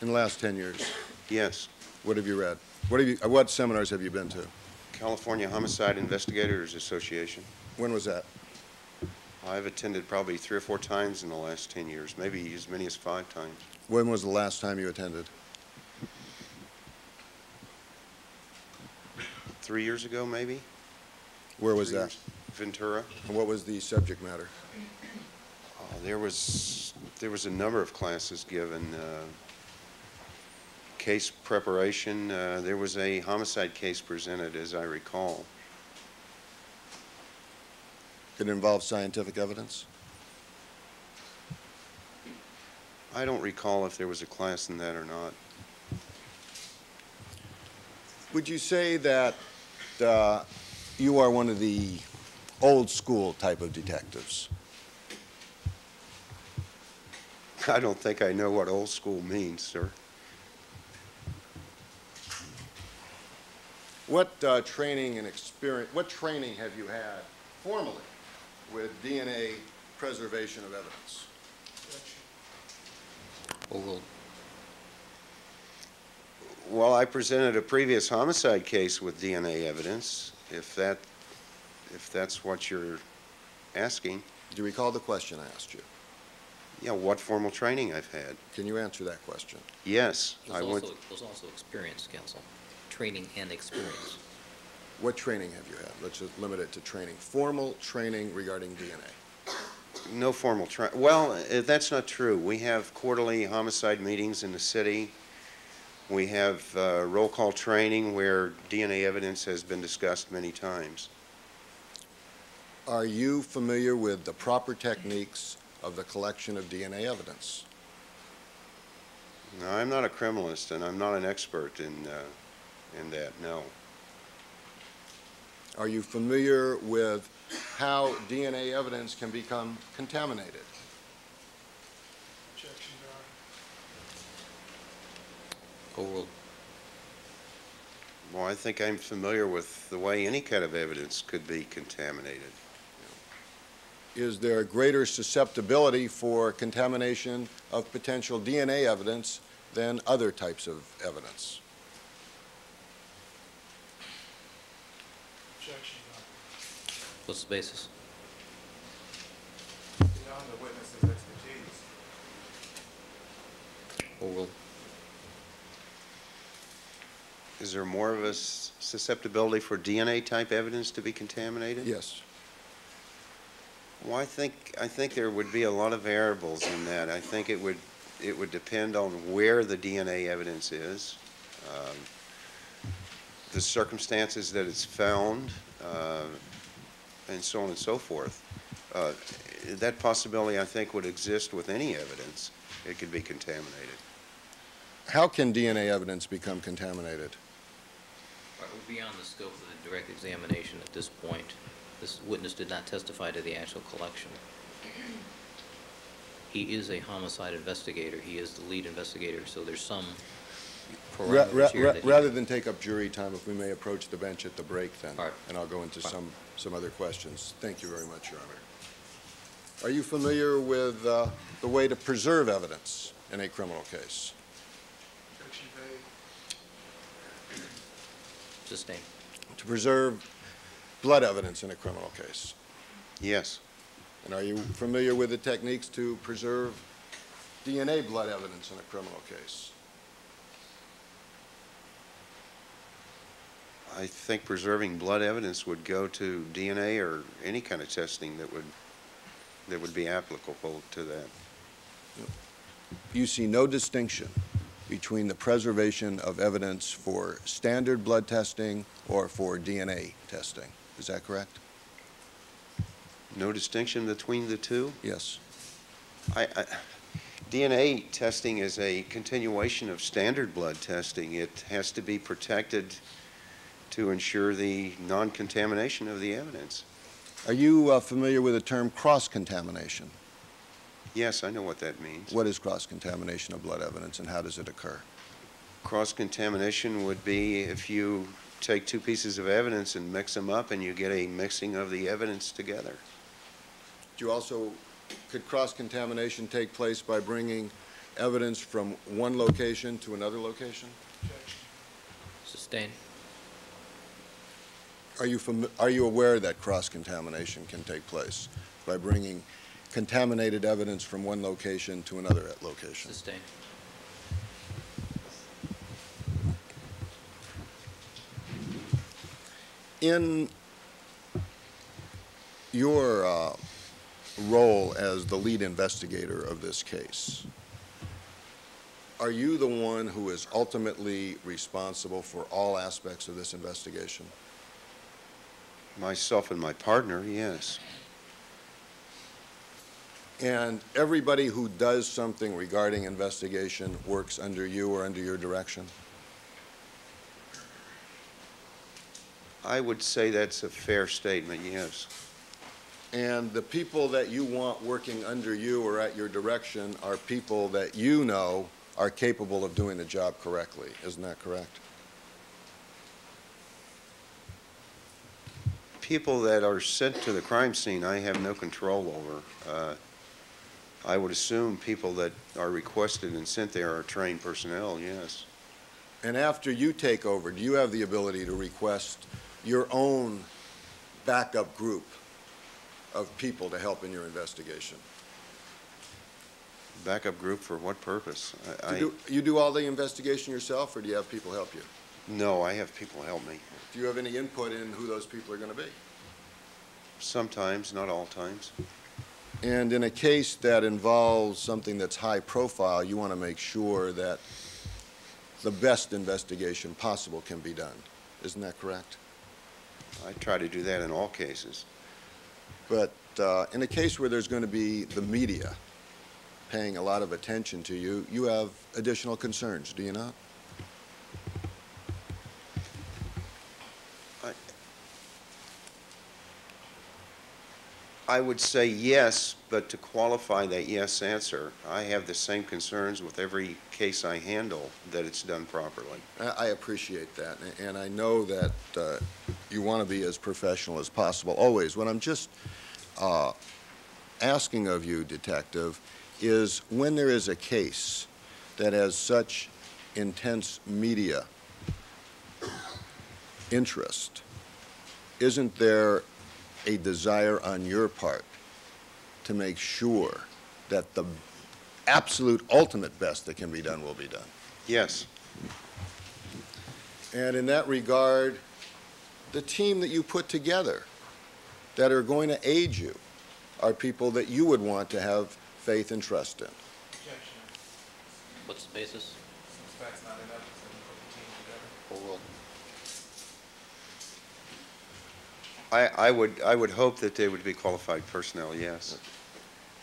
In the last 10 years? Yes. What have you read? What have you, uh, what seminars have you been to? California Homicide Investigators Association. When was that? I've attended probably three or four times in the last 10 years, maybe as many as five times. When was the last time you attended? Three years ago, maybe? Where was Three that? years. Ventura. And what was the subject matter? Uh, There was, there was a number of classes given. uh, Case preparation, uh, there was a homicide case presented, as I recall. Did it involve scientific evidence? I don't recall if there was a class in that or not. Would you say that uh, you are one of the old-school type of detectives? I don't think I know what old school means, sir. What uh, training and experience, what training have you had formally with DNA preservation of evidence? Overruled. Well, I presented a previous homicide case with DNA evidence, if that, if that's what you're asking. Do you recall the question I asked you? Yeah, what formal training I've had. Can you answer that question? Yes, There's I went, also, there's also experience, counsel, training and experience. What training have you had? Let's just limit it to training. Formal training regarding DNA. no formal training. well, uh, that's not true. We have quarterly homicide meetings in the city. We have uh, roll call training where DNA evidence has been discussed many times. Are you familiar with the proper techniques of the collection of DNA evidence? No, I'm not a criminalist, and I'm not an expert in, uh, in that, no. Are you familiar with how DNA evidence can become contaminated? Objection, Your Honor. Oh, Overruled. Well, I think I'm familiar with the way any kind of evidence could be contaminated. Is there a greater susceptibility for contamination of potential DNA evidence than other types of evidence? Objection, Your Honor. What's the basis? Beyond the witness's expertise. Overruled. Is there more of a susceptibility for DNA-type evidence to be contaminated? Yes. Well, I think, I think there would be a lot of variables in that. I think it would, it would depend on where the DNA evidence is, um, the circumstances that it's found, uh, and so on and so forth. Uh, That possibility, I think, would exist with any evidence. It could be contaminated. How can DNA evidence become contaminated? All right, we're beyond the scope of the direct examination at this point. This witness did not testify to the actual collection. He is a homicide investigator. He is the lead investigator, so there's some Ra- ra- ra- Rather than take up jury time, if we may approach the bench at the break then. All right. And I'll go into Fine. some, some other questions. Thank you very much, Your Honor. Are you familiar with uh, the way to preserve evidence in a criminal case? Objection, vague. Sustained. to preserve blood evidence in a criminal case? Yes. And are you familiar with the techniques to preserve DNA blood evidence in a criminal case? I think preserving blood evidence would go to DNA or any kind of testing that would, that would be applicable to that. You see no distinction between the preservation of evidence for standard blood testing or for DNA testing. Is that correct? No distinction between the two? Yes. I, I, DNA testing is a continuation of standard blood testing. It has to be protected to ensure the non-contamination of the evidence. Are you uh, familiar with the term cross-contamination? Yes, I know what that means. What is cross-contamination of blood evidence and how does it occur? Cross-contamination would be if you take two pieces of evidence and mix them up and you get a mixing of the evidence together. Do you also, could cross-contamination take place by bringing evidence from one location to another location? Sustained. Are you, are you aware that cross-contamination can take place by bringing contaminated evidence from one location to another location? Sustained. In your uh, role as the lead investigator of this case, are you the one who is ultimately responsible for all aspects of this investigation? Myself and my partner, yes. And everybody who does something regarding investigation works under you or under your direction? I would say that's a fair statement, yes. And the people that you want working under you or at your direction are people that you know are capable of doing the job correctly. Isn't that correct? People that are sent to the crime scene, I have no control over. Uh, I would assume people that are requested and sent there are trained personnel, yes. And after you take over, do you have the ability to request your own backup group of people to help in your investigation? Backup group for what purpose? I- Do you do- you do all the investigation yourself, or do you have people help you? No, I have people help me. Do you have any input in who those people are going to be? Sometimes, not all times. And in a case that involves something that's high profile, you want to make sure that the best investigation possible can be done. Isn't that correct? I try to do that in all cases. But uh, in a case where there's going to be the media paying a lot of attention to you, you have additional concerns, do you not? I would say yes, but to qualify that yes answer, I have the same concerns with every case I handle, that it's done properly. I appreciate that, and I know that uh, you want to be as professional as possible, always. What I'm just uh, asking of you, Detective, is when there is a case that has such intense media interest, isn't there a desire on your part to make sure that the absolute ultimate best that can be done will be done? Yes, And in that regard, the team that you put together that are going to aid you are people that you would want to have faith and trust in. Objection. What's the basis? Since that's not enough, so we put the team together. well, I, I would, I would hope that they would be qualified personnel, yes.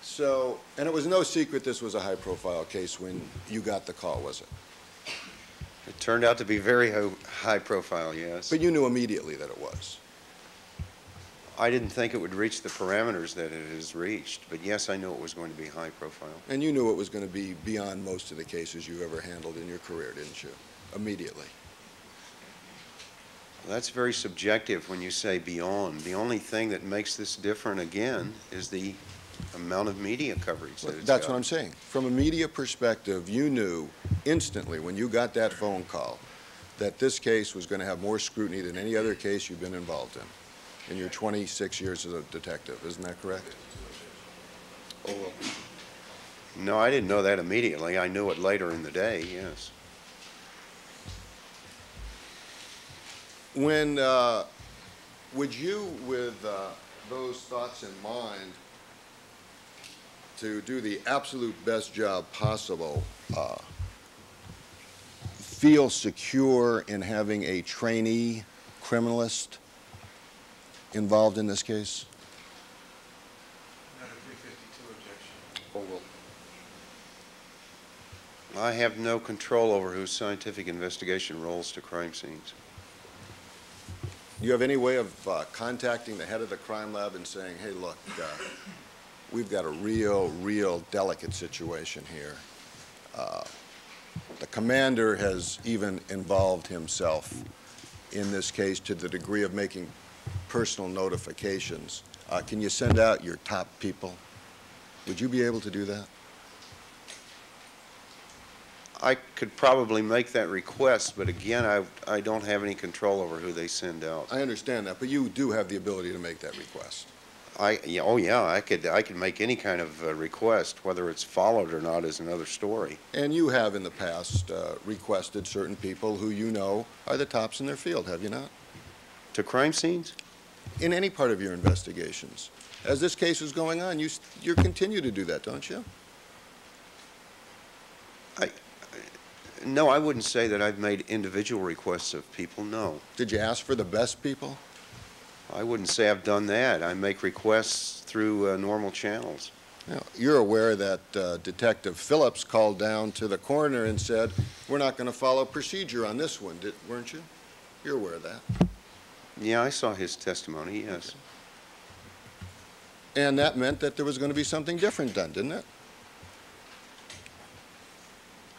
So, and it was no secret this was a high-profile case when you got the call, was it? It turned out to be very ho- high profile, yes. But you knew immediately that it was. I didn't think it would reach the parameters that it has reached, but yes, I knew it was going to be high profile. And you knew it was going to be beyond most of the cases you ever handled in your career, didn't you? Immediately. That's very subjective when you say beyond. The only thing that makes this different again is the amount of media coverage that it's That's got. what I'm saying. From a media perspective, you knew instantly when you got that phone call that this case was going to have more scrutiny than any other case you've been involved in, in your 26 years as a detective. Isn't that correct? Oh, no, I didn't know that immediately. I knew it later in the day, yes. When, uh, would you, with uh, those thoughts in mind, to do the absolute best job possible, uh, feel secure in having a trainee criminalist involved in this case? Another 352 objection. I have no control over whose scientific investigation rolls to crime scenes. Do you have any way of uh, contacting the head of the crime lab and saying, hey, look, uh, we've got a real, real delicate situation here? Uh, The commander has even involved himself in this case to the degree of making personal notifications. Uh, Can you send out your top people? Would you be able to do that? I could probably make that request, but again, I, I don't have any control over who they send out. I understand that, but you do have the ability to make that request. I, yeah, oh yeah, I could, I could make any kind of uh, request, whether it's followed or not is another story. And you have in the past uh, requested certain people who you know are the tops in their field, have you not? To crime scenes? In any part of your investigations. As this case is going on, you, you continue to do that, don't you? No, I wouldn't say that I've made individual requests of people, no. Did you ask for the best people? I wouldn't say I've done that. I make requests through uh, normal channels. Now, You're aware that uh, Detective Phillips called down to the coroner and said, we're not going to follow procedure on this one, did- weren't you? You're aware of that. Yeah, I saw his testimony, yes. And that meant that there was going to be something different done, didn't it?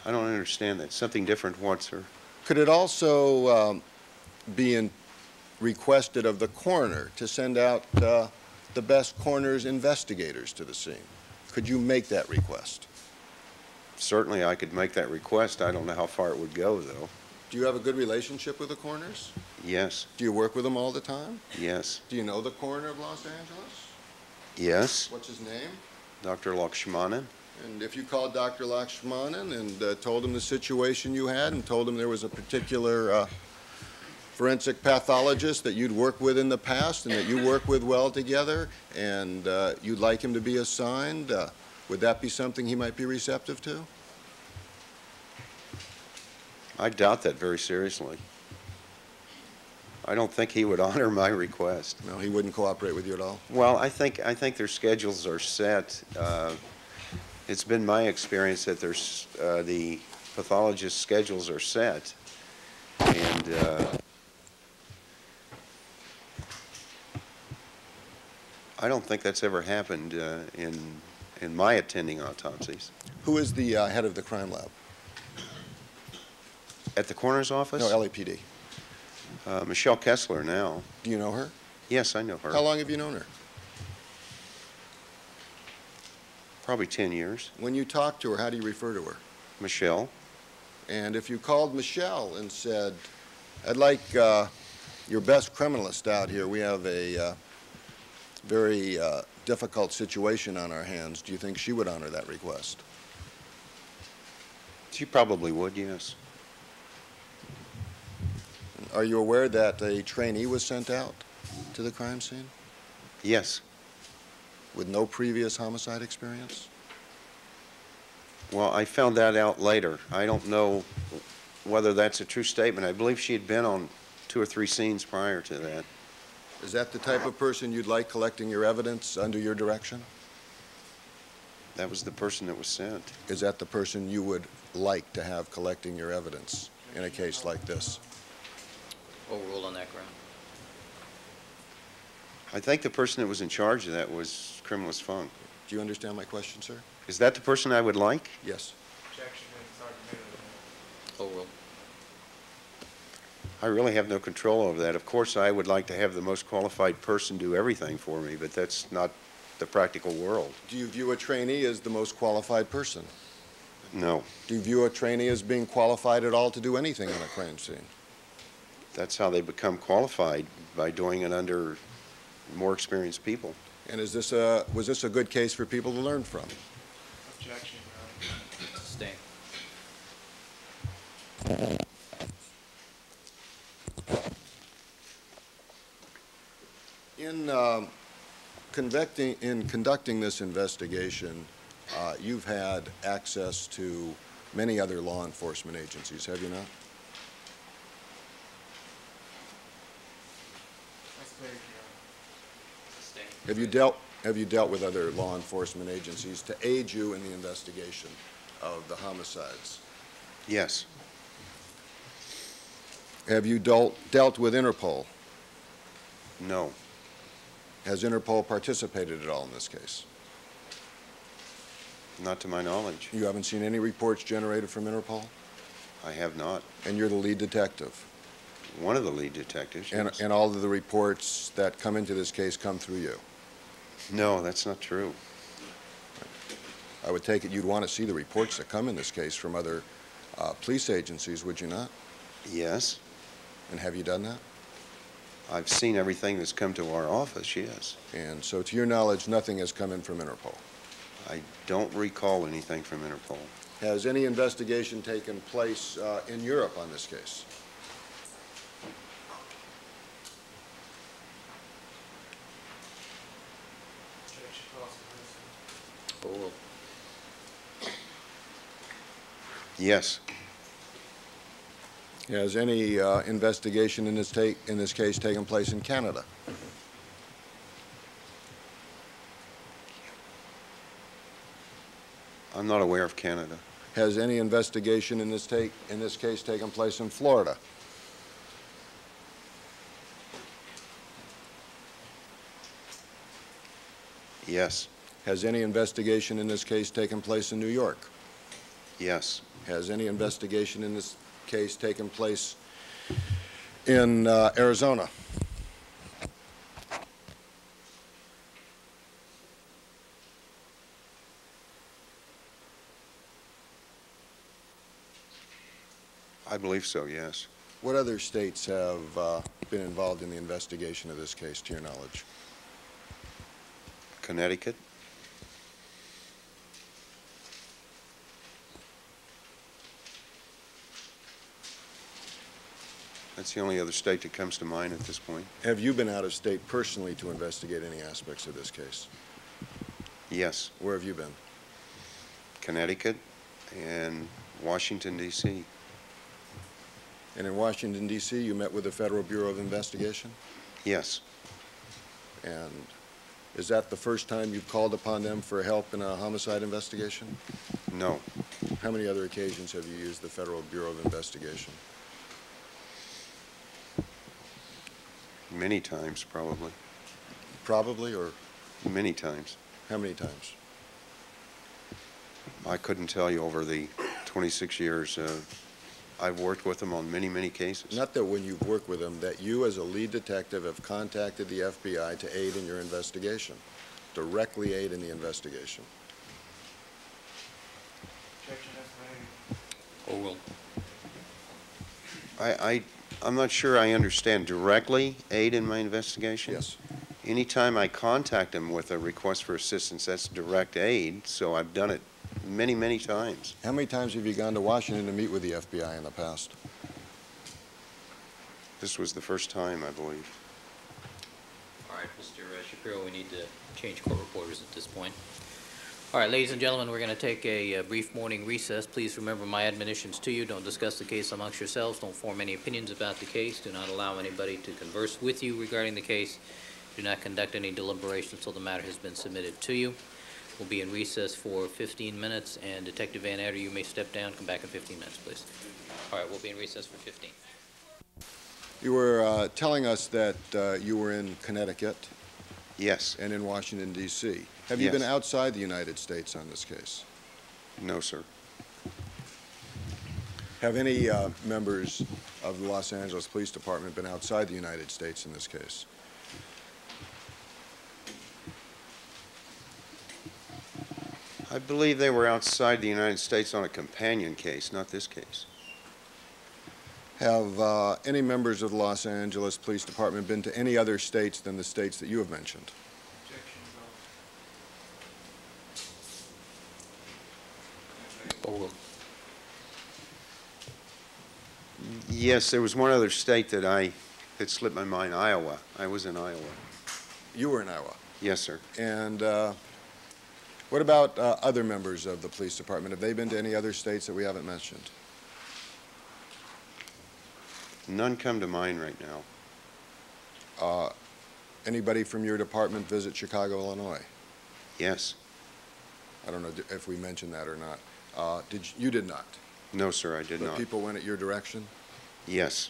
I don't understand that. Something different what, sir? Could it also um, be in- requested of the coroner to send out uh, the best coroner's investigators to the scene? Could you make that request? Certainly, I could make that request. I don't know how far it would go, though. Do you have a good relationship with the coroners? Yes, Do you work with them all the time? yes, Do you know the coroner of Los Angeles? yes. What's his name? Dr. Lakshmanan? And if you called Dr. Lakshmanan and uh, told him the situation you had and told him there was a particular uh, forensic pathologist that you'd worked with in the past and that you work with well together and uh, you'd like him to be assigned, uh, would that be something he might be receptive to? I doubt that very seriously. I don't think he would honor my request. No, he wouldn't cooperate with you at all? Well, I think, I think their schedules are set. It's been my experience that there's, uh, the pathologist's schedules are set. And uh, I don't think that's ever happened uh, in, in my attending autopsies. Who is the uh, head of the crime lab? At the coroner's office? No, LAPD. Uh, Michelle Kestler now. Do you know her? Yes, I know her. How long have you known her? Probably 10 years. When you talk to her, how do you refer to her? Michelle? And if you called Michelle and said, I'd like uh, your best criminalist out here, we have a uh, very uh, difficult situation on our hands, do you think she would honor that request? She probably would, yes. Are you aware that a trainee was sent out to the crime scene Yes. With no previous homicide experience? Well, I found that out later. I don't know whether that's a true statement. I believe she had been on two or three scenes prior to that. Is that the type of person you'd like collecting your evidence under your direction? That was the person that was sent. Is that the person you would like to have collecting your evidence in a case like this? Overruled on that ground. I think the person that was in charge of that was Criminalist Fung. Do you understand my question, sir? Is that the person I would like? Yes. Objection, it's argumentative. Overruled. I really have no control over that. Of course, I would like to have the most qualified person do everything for me, but that's not the practical world. Do you view a trainee as the most qualified person? No. Do you view a trainee as being qualified at all to do anything on a crime scene? that's how they become qualified, by doing it under more experienced people. And is this a, was this a good case for people to learn from? Objection, Your Sustain. In um, conducting, in conducting this investigation, uh, you've had access to many other law enforcement agencies, have you not? That's vague, Your Honor. Sustain. Have you dealt, have you dealt with other law enforcement agencies to aid you in the investigation of the homicides? Yes, Have you dealt, dealt with Interpol? no, Has Interpol participated at all in this case? not to my knowledge. You haven't seen any reports generated from Interpol? I have not. And you're the lead detective? One of the lead detectives, And, and all of the reports that come into this case come through you? No, that's not true. I would take it you'd want to see the reports that come in this case from other uh, police agencies, would you not? Yes, And have you done that? I've seen everything that's come to our office, yes. And so to your knowledge, nothing has come in from Interpol? I don't recall anything from Interpol. Has any investigation taken place uh, in Europe on this case? Objection, calls for this. Overruled. Yes, Has any uh, investigation in this take, in this case taken place in Canada? I'm not aware of Canada. Has any investigation in this take, in this case taken place in Florida? Yes, Has any investigation in this case taken place in New York? yes, Has any investigation in this case taken place in uh, Arizona? I believe so, yes. What other states have uh, been involved in the investigation of this case, to your knowledge? Connecticut, that's the only other state that comes to mind at this point. Have you been out of state personally to investigate any aspects of this case? Yes, Where have you been? Connecticut and Washington DC. And in Washington DC, you met with the Federal Bureau of Investigation? Yes, And is that the first time you've called upon them for help in a homicide investigation? no, How many other occasions have you used the Federal Bureau of Investigation? Many times probably, Probably, or many times. how many times? I couldn't tell you over the 26 years. uh, I've worked with them on many, many cases. Not that when you've worked with them, that you as a lead detective have contacted the FBI to aid in your investigation, directly aid in the investigation. Objection, that's vague. Overruled. I, I, I'm not sure I understand directly aid in my investigation. Yes. Anytime I contact them with a request for assistance, that's direct aid, so I've done it many, many times. How many times have you gone to Washington to meet with the FBI in the past? This was the first time, I believe. All right, Mr. Shapiro, we need to change court reporters at this point. All right, ladies and gentlemen, we're going to take a uh, brief morning recess. Please remember my admonitions to you. Don't discuss the case amongst yourselves. Don't form any opinions about the case. Do not allow anybody to converse with you regarding the case. Do not conduct any deliberations until the matter has been submitted to you. We'll be in recess for 15 minutes, and Detective Vannatter, you may step down. Come back in 15 minutes, please. All right, we'll be in recess for 15. You were uh, telling us that uh, you were in Connecticut Yes, and in Washington DC. Have you been outside the United States on this case? no, sir. Have any uh, members of the Los Angeles Police Department been outside the United States in this case? I believe they were outside the United States on a companion case, not this case. Have uh, any members of the Los Angeles Police Department been to any other states than the states that you have mentioned? Yes, there was one other state that I, that slipped my mind, Iowa. I was in Iowa. You were in Iowa. Yes, sir. And uh, what about uh, other members of the police department? Have they been to any other states that we haven't mentioned? None come to mind right now. Uh, Anybody from your department visit Chicago, Illinois? Yes. I don't know if we mentioned that or not. Uh, Did, you you did not? No, sir, I did But not. people went at your direction? Yes.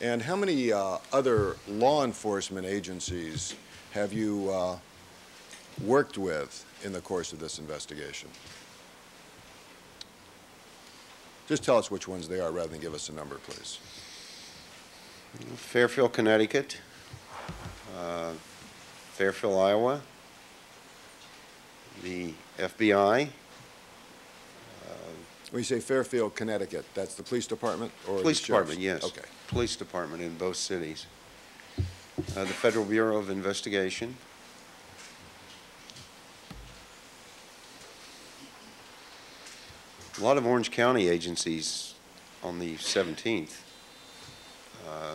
And how many uh, other law enforcement agencies have you uh, worked with in the course of this investigation? Just tell us which ones they are rather than give us a number, please. Fairfield, Connecticut, uh, Fairfield, Iowa, the FBI, When you say Fairfield, Connecticut, that's the police department or the Police sheriff's? Department, yes. Okay. Police Department in both cities. Uh, The Federal Bureau of Investigation. A lot of Orange County agencies on the 17th. Uh,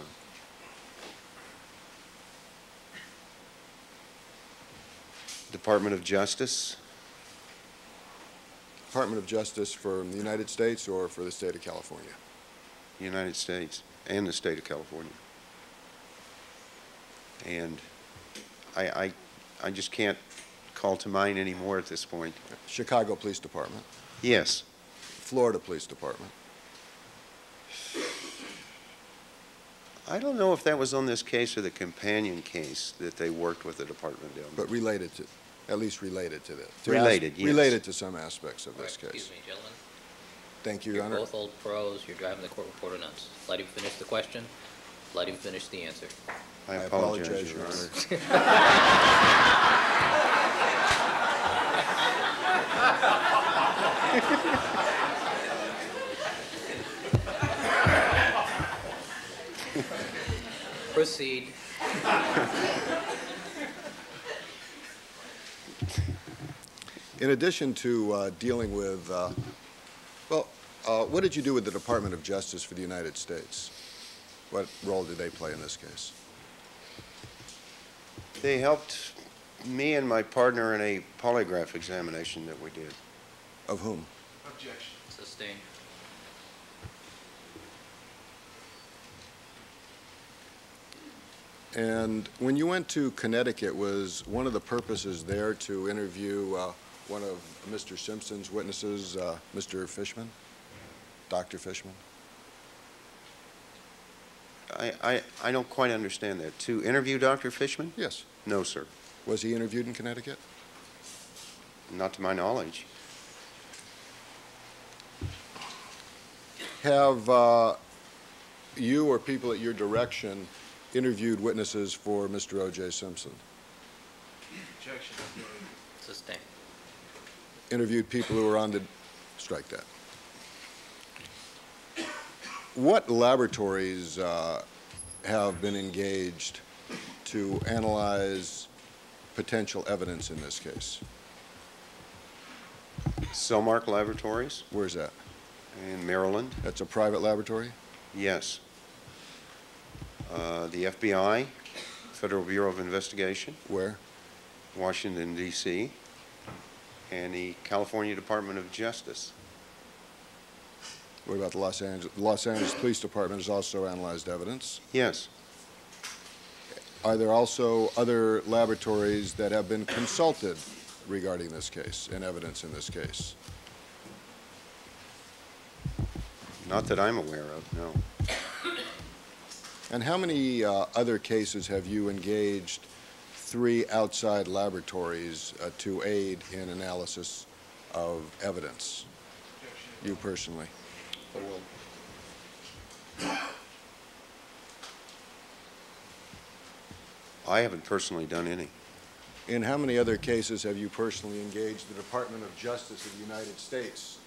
Department of Justice, Department of Justice for the United States or for the state of California? United States, and the state of California. And I, I, I just can't call to mind anymore at this point. Chicago Police Department, Yes, Florida Police Department, I don't know if that was on this case or the companion case that they worked with the department down but related to, at least related to this. to Related, as- yes. Related to some aspects of All right, this case. Excuse me, gentlemen. Thank you, Your Honor. You're both old pros, you're driving the court reporter nuts. Let him finish the question, let him finish the answer. I apologize, Your Your Honor. <laughs> Proceed. <laughs> In addition to uh, dealing with, uh, well, uh, what did you do with the Department of Justice for the United States? What role did they play in this case? They helped me and my partner in a polygraph examination that we did. Of whom? Objection. Sustained. And when you went to Connecticut, was one of the purposes there to interview uh, one of Mr. Simpson's witnesses, uh, Mr. Fishman? Dr. Fishman? I, I, I don't quite understand that. To interview Dr. Fishman? Yes. No, sir, Was he interviewed in Connecticut? not to my knowledge. Have uh, you or people at your direction interviewed witnesses for Mr. O.J. Simpson? Objection. Sustained. Interviewed people who were on the, strike that. What laboratories uh, have been engaged to analyze potential evidence in this case? Cellmark Laboratories Where's that? in Maryland? That's a private laboratory? Yes. Uh, The FBI, Federal Bureau of Investigation, Where? Washington DC, and the California Department of Justice. What about the Los Angeles, Los Angeles Police Department has also analyzed evidence? Yes, Are there also other laboratories that have been consulted regarding this case and evidence in this case? not that I'm aware of, no. And how many uh, other cases have you engaged three outside laboratories uh, to aid in analysis of evidence? You personally? I haven't personally done any. In how many other cases have you personally engaged the Department of Justice of the United States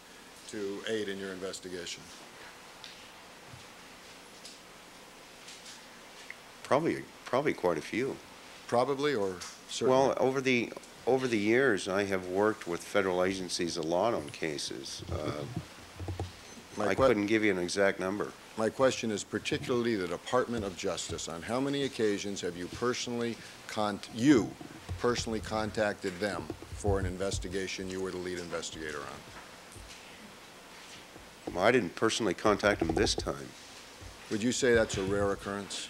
to aid in your investigation? Probably, probably quite a few. Probably or certainly? Well, over the, over the years, I have worked with federal agencies a lot on cases. Uh, I couldn't give you an exact number. My question is particularly the Department of Justice. On how many occasions have you personally, con- you personally contacted them for an investigation you were the lead investigator on? Well, I didn't personally contact them this time. Would you say that's a rare occurrence?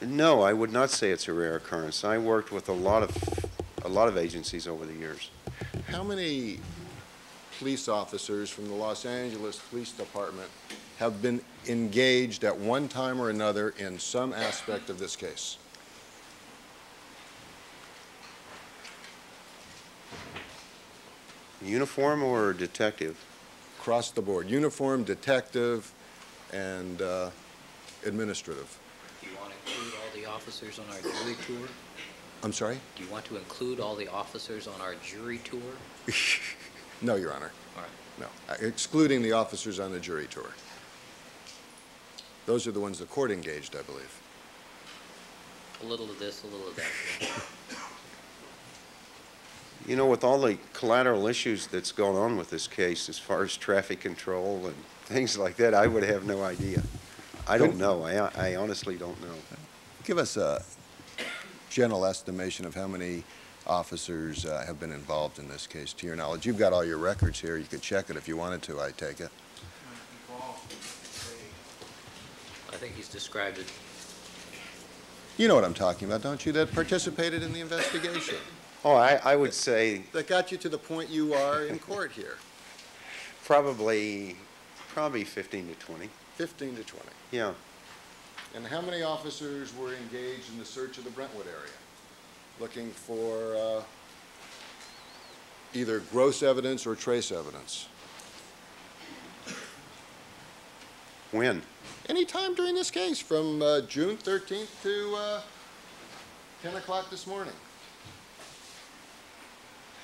No, I would not say it's a rare occurrence. I worked with a lot of, a lot of agencies over the years. How many police officers from the Los Angeles Police Department have been engaged at one time or another in some aspect of this case? Uniform or detective? Across the board, uniform, detective, and uh, administrative. Do you want to include all the officers on our jury tour? I'm sorry? Do you want to include all the officers on our jury tour? <laughs> No, Your Honor. All right. No, Uh, excluding the officers on the jury tour. Those are the ones the court engaged, I believe. A little of this, a little of that. <laughs> You know, with all the collateral issues that's going on with this case, as far as traffic control and things like that, I would have no idea. I don't Couldn't- know. I, I honestly don't know. Give us a general estimation of how many officers uh, have been involved in this case, to your knowledge. You've got all your records here. You could check it if you wanted to, I take it. I think he's described it. You know what I'm talking about, don't you, that participated in the investigation? Oh, I, I would say That got you to the point you are in court here, probably, probably 15 to 20. 15 to 20. Yeah. And how many officers were engaged in the search of the Brentwood area? Looking for uh, either gross evidence or trace evidence? When? Anytime during this case, from uh, June 13th to uh, 10 o'clock this morning.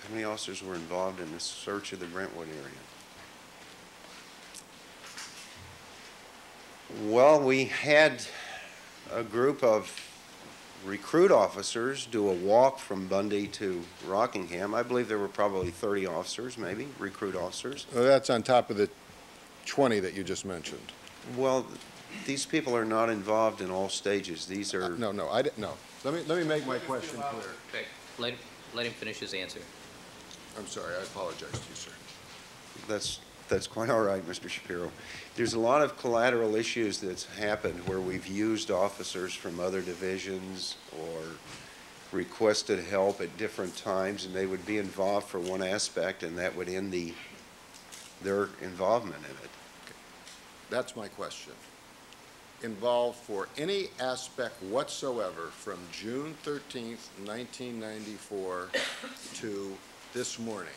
How many officers were involved in the search of the Brentwood area? Well, we had a group of recruit officers do a walk from Bundy to Rockingham. I believe there were probably 30 officers, maybe, recruit officers. Well, That's on top of the 20 that you just mentioned. Well, these people are not involved in all stages. These are, No, no, I didn't, no. Let me, let me make my question clear. Okay, let, let him finish his answer. I'm sorry, I apologize to you, sir. that's, that's quite all right, Mr. Shapiro. There's a lot of collateral issues that's happened where we've used officers from other divisions or requested help at different times, and they would be involved for one aspect, and that would end the, their involvement in it. That's my question. Involved for any aspect whatsoever from June 13th, 1994 to this morning,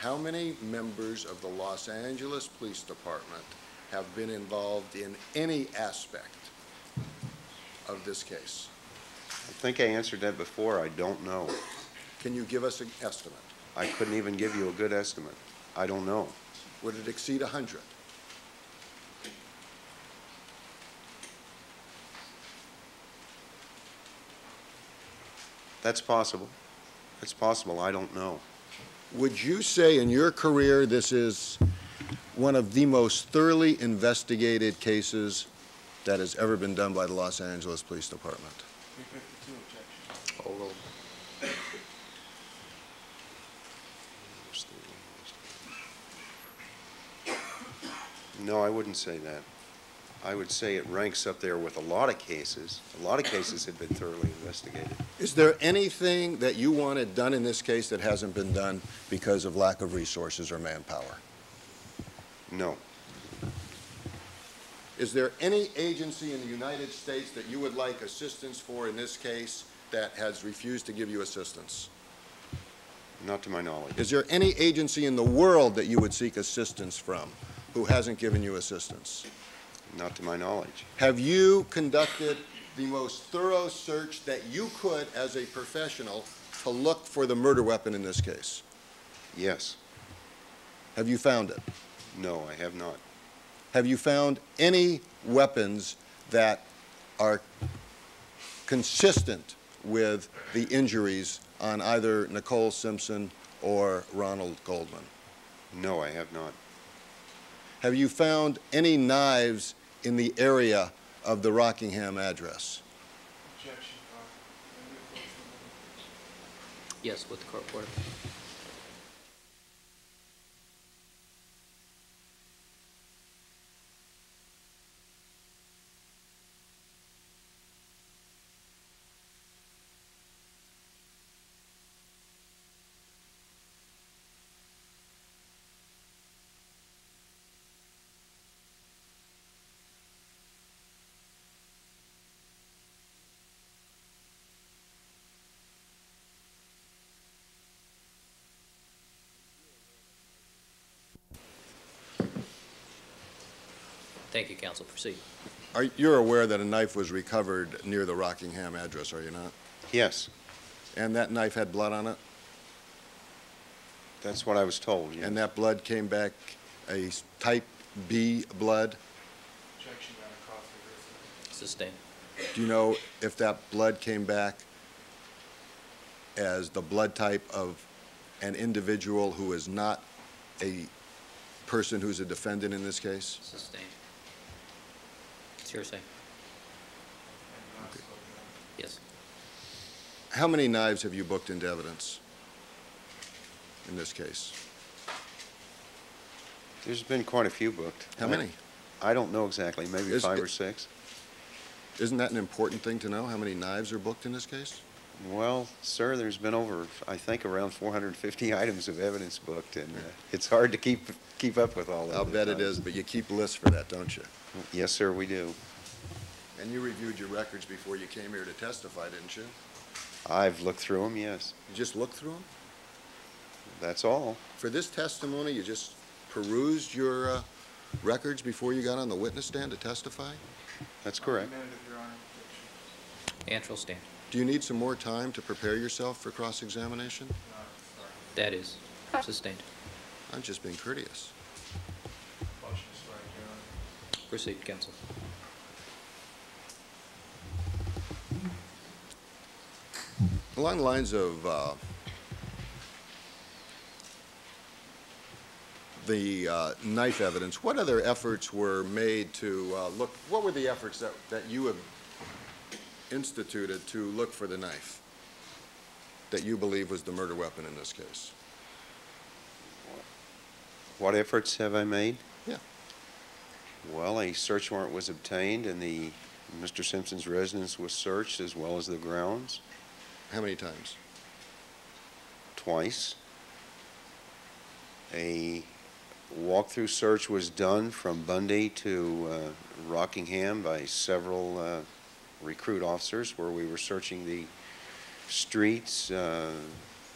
how many members of the Los Angeles Police Department have been involved in any aspect of this case? I think I answered that before. I don't know. Can you give us an estimate? I couldn't even give you a good estimate. I don't know. Would it exceed 100? That's possible. It's possible. I don't know. Would you say in your career this is one of the most thoroughly investigated cases that has ever been done by the Los Angeles Police Department? 352 objection. No, I wouldn't say that. I would say it ranks up there with a lot of cases. A lot of cases have been thoroughly investigated. Is there anything that you wanted done in this case that hasn't been done because of lack of resources or manpower? No. Is there any agency in the United States that you would like assistance for in this case that has refused to give you assistance? Not to my knowledge. Is there any agency in the world that you would seek assistance from who hasn't given you assistance? Not to my knowledge. Have you conducted the most thorough search that you could as a professional to look for the murder weapon in this case? Yes. Have you found it? No, I have not. Have you found any weapons that are consistent with the injuries on either Nicole Simpson or Ronald Goldman? No, I have not. Have you found any knives in the area of the Rockingham address? Objection, Yes, with the court order. Thank you, counsel. Proceed. Are, you're aware that a knife was recovered near the Rockingham address, are you not? Yes, And that knife had blood on it? that's what I was told, yes. And that blood came back a type B blood? Objection, Sustained. Do you know if that blood came back as the blood type of an individual who is not a person who's a defendant in this case? Sustained. It's hearsay. Yes. How many knives have you booked into evidence in this case? There's been quite a few booked. How many? I don't know exactly, maybe Is five it- or six. Isn't that an important thing to know, how many knives are booked in this case? Well, sir, there's been over, I think, around 450 items of evidence booked, and uh, it's hard to keep, keep up with all of it. I'll bet it is, but you keep lists for that, don't you? Yes, sir, we do. And you reviewed your records before you came here to testify, didn't you? I've looked through them, yes. You just looked through them? That's all. For this testimony, you just perused your uh, records before you got on the witness stand to testify? That's correct. Recommended, Your Honor. Objection. And will stand. Do you need some more time to prepare yourself for cross-examination? That is sustained. I'm just being courteous. Motion is strike, Your Honor. Proceed, counsel. Along the lines of uh, the uh, knife evidence, what other efforts were made to uh, look, what were the efforts that, that you have instituted to look for the knife that you believe was the murder weapon in this case? What efforts have I made? Yeah. Well, a search warrant was obtained, and the, Mr. Simpson's residence was searched, as well as the grounds, How many times? twice. A walkthrough search was done from Bundy to uh, Rockingham by several uh, recruit officers, where we were searching the streets, uh,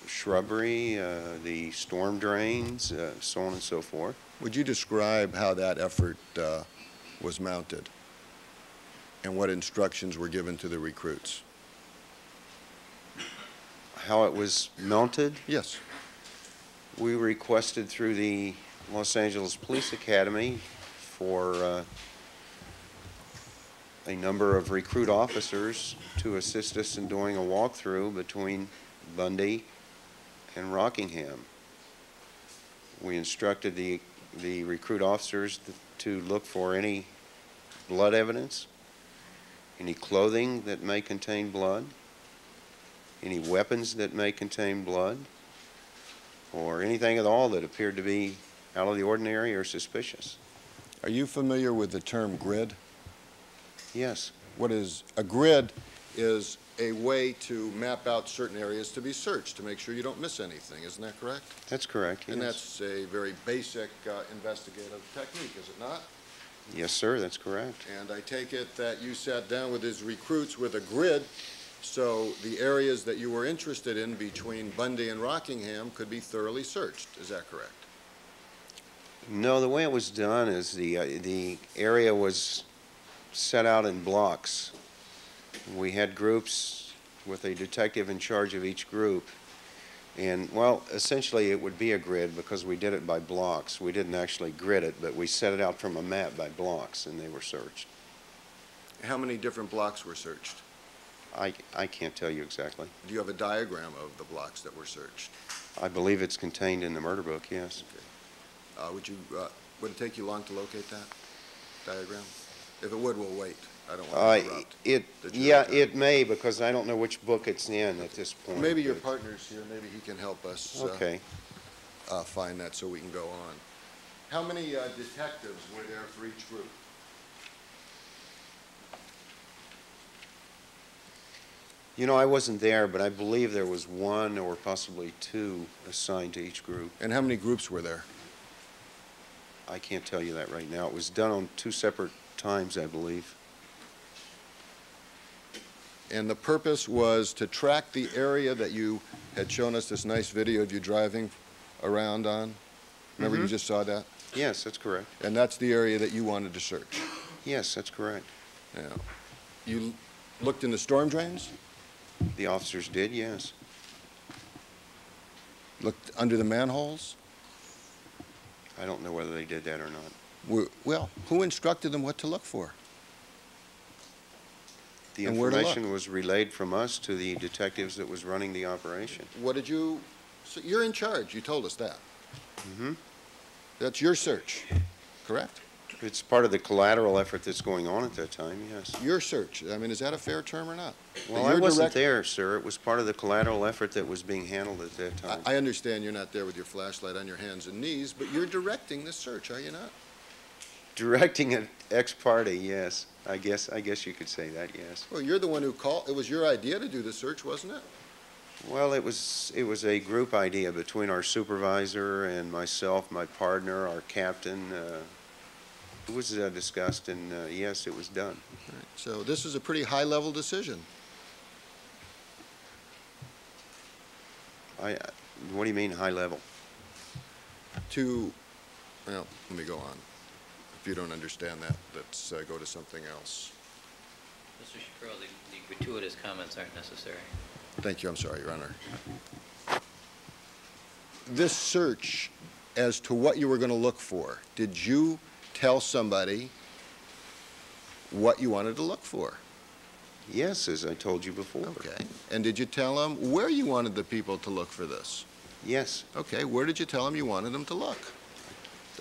shrubbery, uh, the storm drains, uh, so on and so forth. Would you describe how that effort uh, was mounted and what instructions were given to the recruits? How it was mounted, Yes. we requested through the Los Angeles Police Academy for uh, a number of recruit officers to assist us in doing a walkthrough between Bundy and Rockingham. We instructed the, the recruit officers th- to look for any blood evidence, any clothing that may contain blood, any weapons that may contain blood, or anything at all that appeared to be out of the ordinary or suspicious. Are you familiar with the term grid? Yes, What is, a grid is a way to map out certain areas to be searched, to make sure you don't miss anything, isn't that correct? that's correct, And yes. that's a very basic uh, investigative technique, is it not? Yes, sir, that's correct. And I take it that you sat down with his recruits with a grid, so the areas that you were interested in between Bundy and Rockingham could be thoroughly searched, is that correct? No, the way it was done is the, uh, the area was set out in blocks. We had groups with a detective in charge of each group, And, well, essentially, it would be a grid because we did it by blocks. We didn't actually grid it, but we set it out from a map by blocks, and they were searched. How many different blocks were searched? I, I can't tell you exactly. Do you have a diagram of the blocks that were searched? I believe it's contained in the murder book, yes. Uh, Would you, uh, would it take you long to locate that diagram? If it would, we'll wait. I don't want Uh, to interrupt. It, yeah, it may, because I don't know which book it's in at this point. Maybe your partner's here, maybe he can help us uh, Okay. uh, find that so we can go on. How many uh, detectives were there for each group? You know, I wasn't there, but I believe there was one or possibly two assigned to each group. And how many groups were there? I can't tell you that right now. It was done on two separate times, I believe. And the purpose was to track the area that you had shown us this nice video of you driving around on? Remember you mm-hmm. just saw that? Yes, that's correct. And that's the area that you wanted to search? Yes, that's correct. Yeah. You looked in the storm drains? The officers did, yes. Looked under the manholes? I don't know whether they did that or not. Were- Well, who instructed them what to look for? The And where to look? information was relayed from us to the detectives that was running the operation. What did you, so you're in charge, you told us that. Mm-hmm. That's your search, correct? It's part of the collateral effort that's going on at that time, yes. Your search, I mean, is that a fair term or not? Well, I wasn't there, sir. It was part of the collateral effort that was being handled at that time. I I understand you're not there with your flashlight on your hands and knees, but you're directing the search, are you not? Directing an ex parte, yes. I guess, I guess you could say that, yes. Well, you're the one who called, it was your idea to do the search, wasn't it? Well, it was, it was a group idea between our supervisor and myself, my partner, our captain. uh, It was uh, discussed, and uh, yes, it was done. So this is a pretty high-level decision. I, what do you mean, high level? to, well, let me go on. If you don't understand that, let's uh, go to something else. Mr. Shapiro, the the gratuitous comments aren't necessary. Thank you, I'm sorry, Your Honor. This search, as to what you were going to look for, did you tell somebody what you wanted to look for? Yes, as I told you before. Okay. And did you tell them where you wanted the people to look for this? Yes, Okay, where did you tell them you wanted them to look?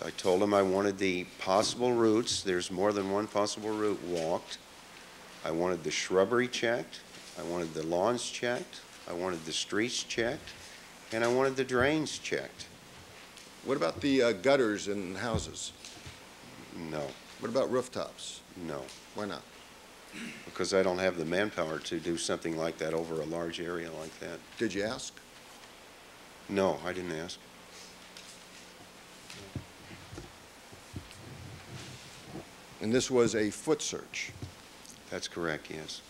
I told him I wanted the possible routes, there's more than one possible route walked. I wanted the shrubbery checked, I wanted the lawns checked, I wanted the streets checked, and I wanted the drains checked. What about the uh, gutters in houses? No, What about rooftops? no, Why not? because I don't have the manpower to do something like that over a large area like that. Did you ask? No, I didn't ask. And this was a foot search. That's correct, yes.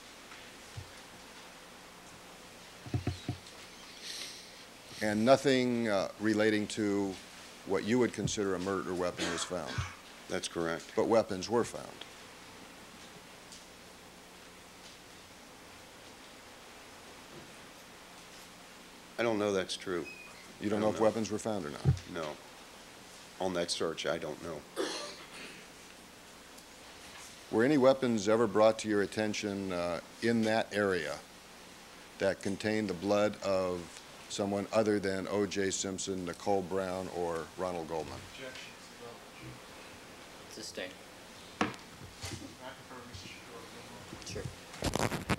And nothing uh, relating to what you would consider a murder weapon was found, That's correct. but weapons were found. I don't know that's true. You don't know don't if know. weapons were found or not? No. On that search, I don't know. Were any weapons ever brought to your attention uh, in that area that contained the blood of someone other than O.J. Simpson, Nicole Brown, or Ronald Goldman? Sustain. I prefer Mr. Shapiro. Sure.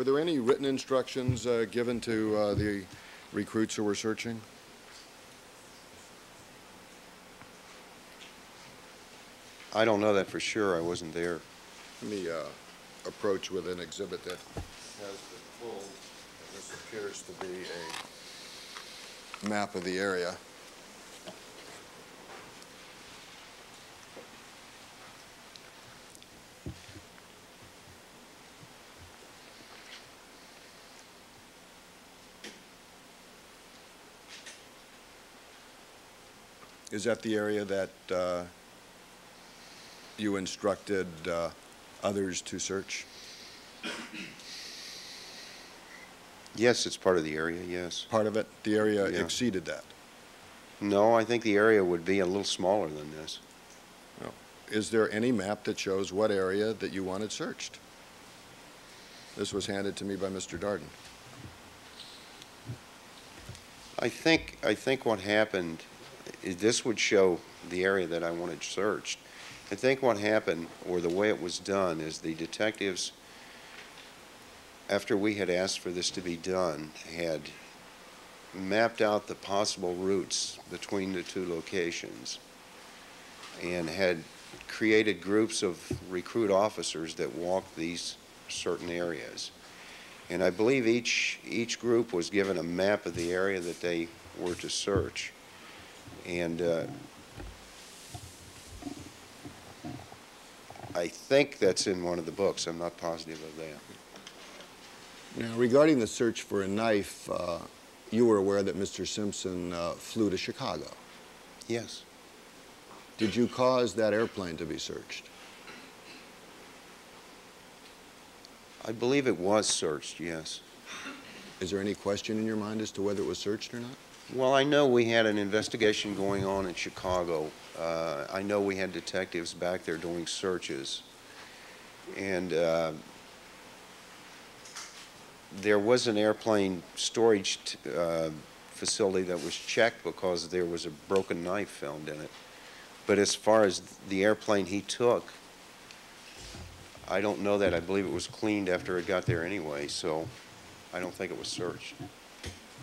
Were there any written instructions uh, given to uh, the recruits who were searching? I don't know that for sure. I wasn't there. Let me uh, approach with an exhibit that has the full, this appears to be a map of the area. Is that the area that uh, you instructed uh, others to search? Yes, it's part of the area, yes. Part of it, the area Yeah. exceeded that. No, I think the area would be a little smaller than this. Is there any map that shows what area that you wanted searched? This was handed to me by Mr. Darden. I think, I think what happened, this would show the area that I wanted searched. I think what happened, or the way it was done, is the detectives, after we had asked for this to be done, had mapped out the possible routes between the two locations and had created groups of recruit officers that walked these certain areas. And I believe each, each group was given a map of the area that they were to search. And uh, I think that's in one of the books. I'm not positive of that. Now, regarding the search for a knife, uh, you were aware that Mr. Simpson uh, flew to Chicago. Yes. Did you cause that airplane to be searched? I believe it was searched, yes. Is there any question in your mind as to whether it was searched or not? Well, I know we had an investigation going on in Chicago. Uh, I know we had detectives back there doing searches. And uh, there was an airplane storage uh, facility that was checked because there was a broken knife found in it. But as far as the airplane he took, I don't know that. I believe it was cleaned after it got there anyway, so I don't think it was searched.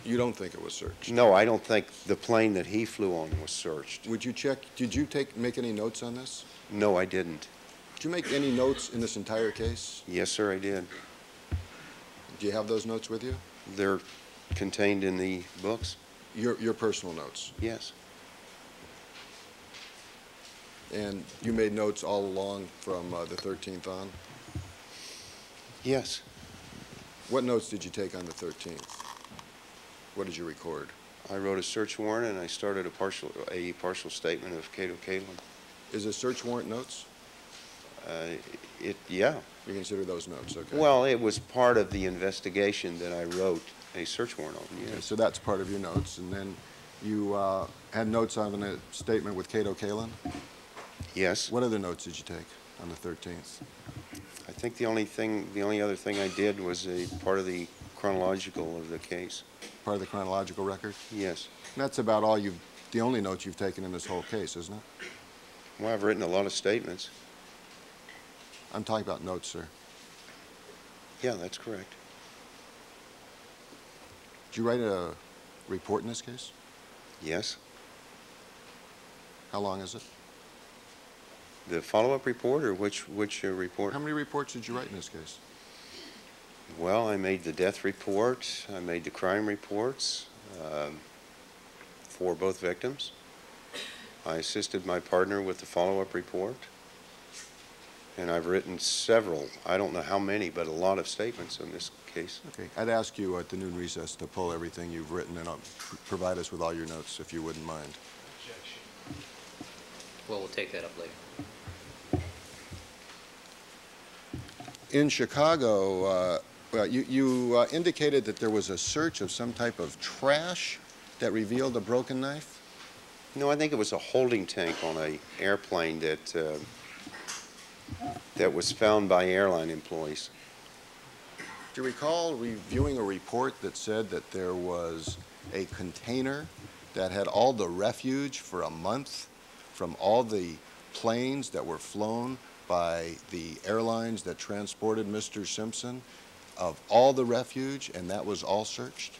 You don't think it was searched? No, I don't think the plane that he flew on was searched. Would you check, did you take, make any notes on this? No, I didn't. Did you make any notes in this entire case? Yes, sir, I did. Do you have those notes with you? They're contained in the books? Your, your personal notes? Yes. And you made notes all along from uh, the 13th on? Yes. What notes did you take on the 13th? What did you record? I wrote a search warrant and I started a partial, a partial statement of Kato Kaelin. Is a search warrant notes? Uh, It, yeah. You consider those notes, okay? Well, it was part of the investigation that I wrote a search warrant on, Okay. So that's part of your notes, and then you uh, had notes on a statement with Kato Kaelin? Yes. What other notes did you take on the 13th? I think the only thing, the only other thing I did was a part of the chronological of the case. Part of the chronological record? Yes. That's about all you've, the only notes you've taken in this whole case, isn't it? Well, I've written a lot of statements. I'm talking about notes, sir. Yeah, that's correct. Did you write a report in this case? Yes. How long is it? The follow-up report or which, which uh, report? How many reports did you write in this case? Well, I made the death report, I made the crime reports um, for both victims. I assisted my partner with the follow-up report. And I've written several, I don't know how many, but a lot of statements in this case. Okay, I'd ask you at the noon recess to pull everything you've written and uh, provide us with all your notes, if you wouldn't mind. Well, we'll take that up later. In Chicago, uh, well, you, you uh, indicated that there was a search of some type of trash that revealed a broken knife? No, I think it was a holding tank on a airplane that, uh, that was found by airline employees. Do you recall reviewing a report that said that there was a container that had all the refuge for a month from all the planes that were flown by the airlines that transported Mr. Simpson of all the refuge, and that was all searched?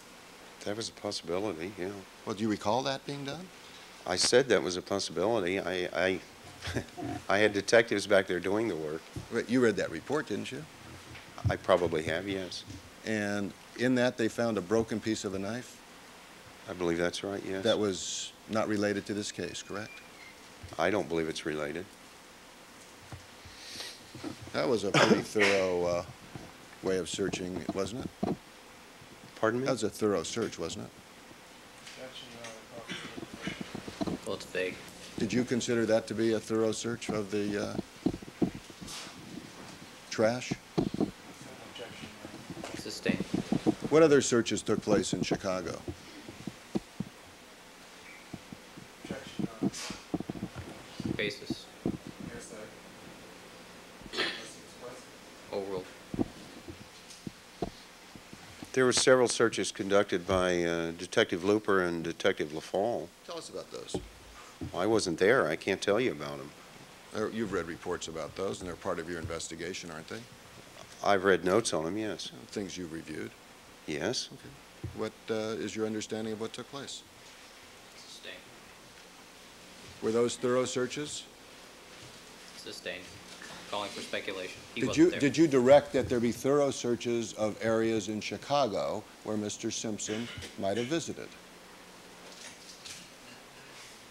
That was a possibility, yeah. Well, do you recall that being done? I said that was a possibility. I, I, <laughs> I had detectives back there doing the work. But You read that report, didn't you? I probably have, yes. And in that, they found a broken piece of a knife I believe that's right, yes. that was not related to this case, correct? I don't believe it's related. That was a pretty thorough uh, way of searching, wasn't it? Pardon me? That was a thorough search, wasn't it? Well, it's vague. Did you consider that to be a thorough search of the uh, trash? Objection, Sustained. What other searches took place in Chicago? Objection, Basis. Hearsay. Unless it's present. Overruled. There were several searches conducted by uh, Detective Looper and Detective LaFall. Tell us about those. I wasn't there, I can't tell you about them. Uh, You've read reports about those, and they're part of your investigation, aren't they? I've read notes on them, yes. Things you've reviewed. Yes? What uh, is your understanding of what took place? Sustained. Were those thorough searches? Sustained. Calling for speculation. He Did wasn't you, there. did you direct that there be thorough searches of areas in Chicago where Mr. Simpson might have visited?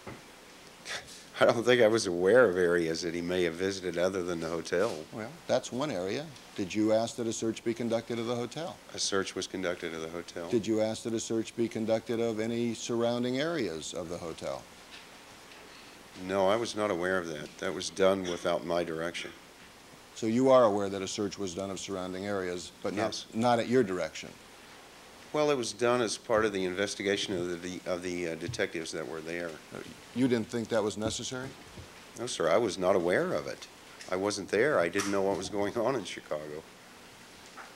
<laughs> I don't think I was aware of areas that he may have visited other than the hotel. Well, that's one area. Did you ask that a search be conducted of the hotel? A search was conducted of the hotel. Did you ask that a search be conducted of any surrounding areas of the hotel? No, I was not aware of that. That was done without my direction. So you are aware that a search was done of surrounding areas, but not, Yes. not at your direction? Well, it was done as part of the investigation of the, of the uh, detectives that were there. You didn't think that was necessary? No, sir, I was not aware of it. I wasn't there. I didn't know what was going on in Chicago.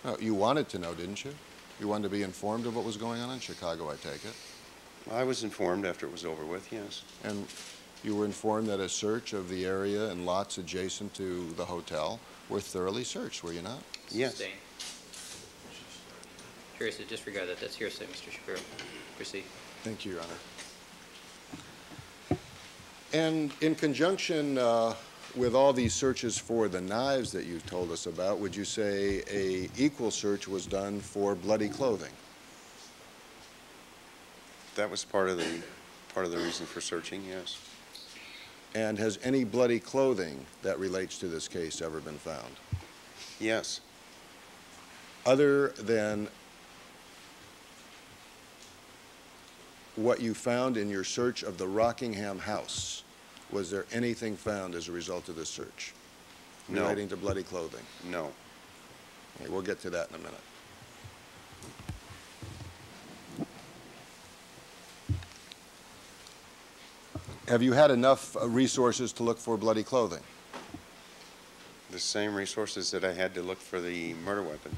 No, you wanted to know, didn't you? You wanted to be informed of what was going on in Chicago, I take it. I was informed after it was over with, yes. And you were informed that a search of the area and lots adjacent to the hotel were thoroughly searched, were you not? Yes. Sustained. Curious to disregard that. That's hearsay, Mr. Shapiro. Proceed. Thank you, Your Honor. And in conjunction uh, with all these searches for the knives that you've told us about, would you say a equal search was done for bloody clothing? That was part of the, part of the reason for searching, yes. And has any bloody clothing that relates to this case ever been found? Yes. Other than what you found in your search of the Rockingham house, was there anything found as a result of this search No. relating to bloody clothing? No. Okay, we'll get to that in a minute. Have you had enough uh, resources to look for bloody clothing? The same resources that I had to look for the murder weapon.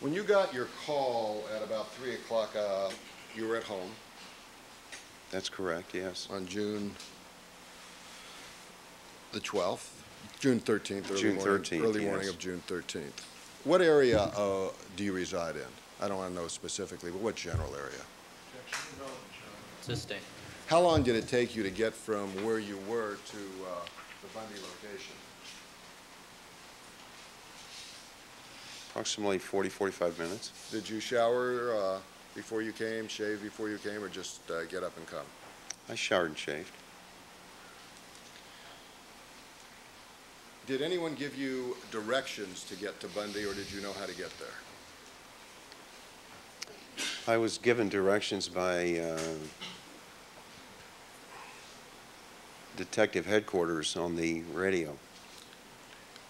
When you got your call at about 3 o'clock, uh, you were at home That's correct, yes. on June the 12th, June 13th, early June morning. 13th, Early morning of June 13th. What area uh, do you reside in? I don't want to know specifically, but what general area? Objection, irrelevant, Your Honor. Sustained. How long did it take you to get from where you were to uh, the Bundy location? Approximately 40, 45 minutes. Did you shower uh, before you came, shave before you came, or just uh, get up and come? I showered and shaved. Did anyone give you directions to get to Bundy, or did you know how to get there? I was given directions by uh, Detective Headquarters on the radio.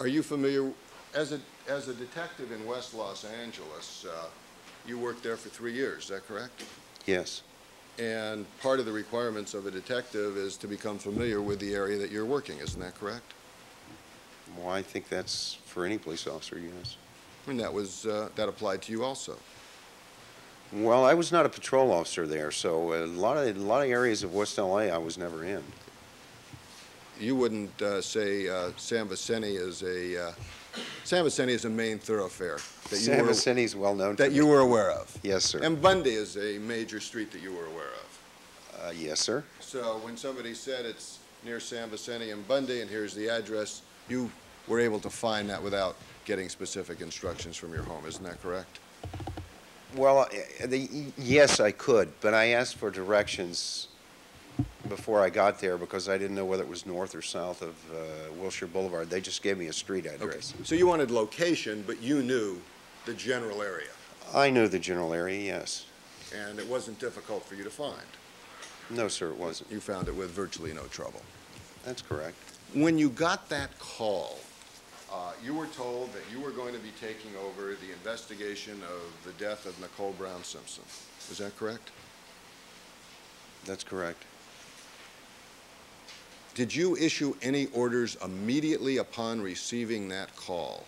Are you familiar, as a, as a detective in West Los Angeles, uh, you worked there for three years, is that correct? Yes, And part of the requirements of a detective is to become familiar with the area that you're working, isn't that correct? well, I think that's for any police officer, yes. And that was, uh, that applied to you also. Well, I was not a patrol officer there, so a lot of, a lot of areas of West LA I was never in. You wouldn't uh, say uh, San Vicente is a, uh, San Vicente is a main thoroughfare that you San were, Vicente's well known to that you were aware of. Yes, sir. And Bundy is a major street that you were aware of. Uh, Yes, sir. So when somebody said it's near San Vicente and Bundy, and here's the address, you were able to find that without getting specific instructions from your home, isn't that correct? Well, uh, the, yes, I could, but I asked for directions before I got there because I didn't know whether it was north or south of uh, Wilshire Boulevard. They just gave me a street address. So you wanted location, but you knew the general area, I knew the general area, yes. and it wasn't difficult for you to find. No, sir, it wasn't. You found it with virtually no trouble. That's correct. When you got that call, uh, you were told that you were going to be taking over the investigation of the death of Nicole Brown Simpson. Is that correct? That's correct. Did you issue any orders immediately upon receiving that call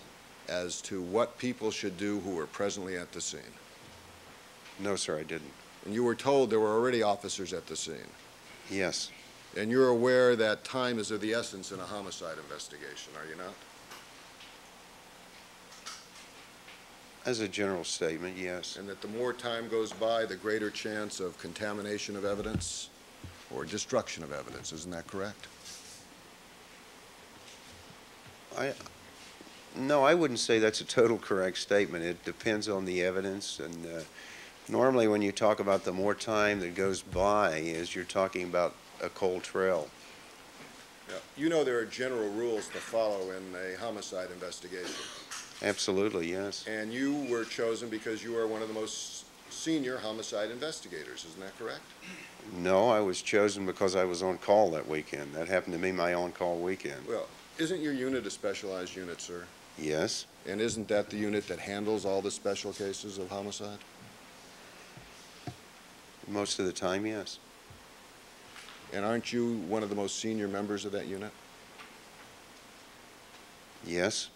as to what people should do who were presently at the scene? No, sir, I didn't. And you were told there were already officers at the scene. Yes, And you're aware that time is of the essence in a homicide investigation, are you not? as a general statement, yes. And that the more time goes by, the greater chance of contamination of evidence or destruction of evidence, isn't that correct? I, no, I wouldn't say that's a total correct statement. It depends on the evidence, and uh, normally when you talk about the more time that goes by, is you're talking about a cold trail. You know there are general rules to follow in a homicide investigation. Absolutely, yes. And you were chosen because you are one of the most senior homicide investigators, isn't that correct? No, I was chosen because I was on call that weekend. That happened to be my on-call weekend. Well, isn't your unit a specialized unit, sir? Yes, And isn't that the unit that handles all the special cases of homicide? most of the time, yes. And aren't you one of the most senior members of that unit? Yes,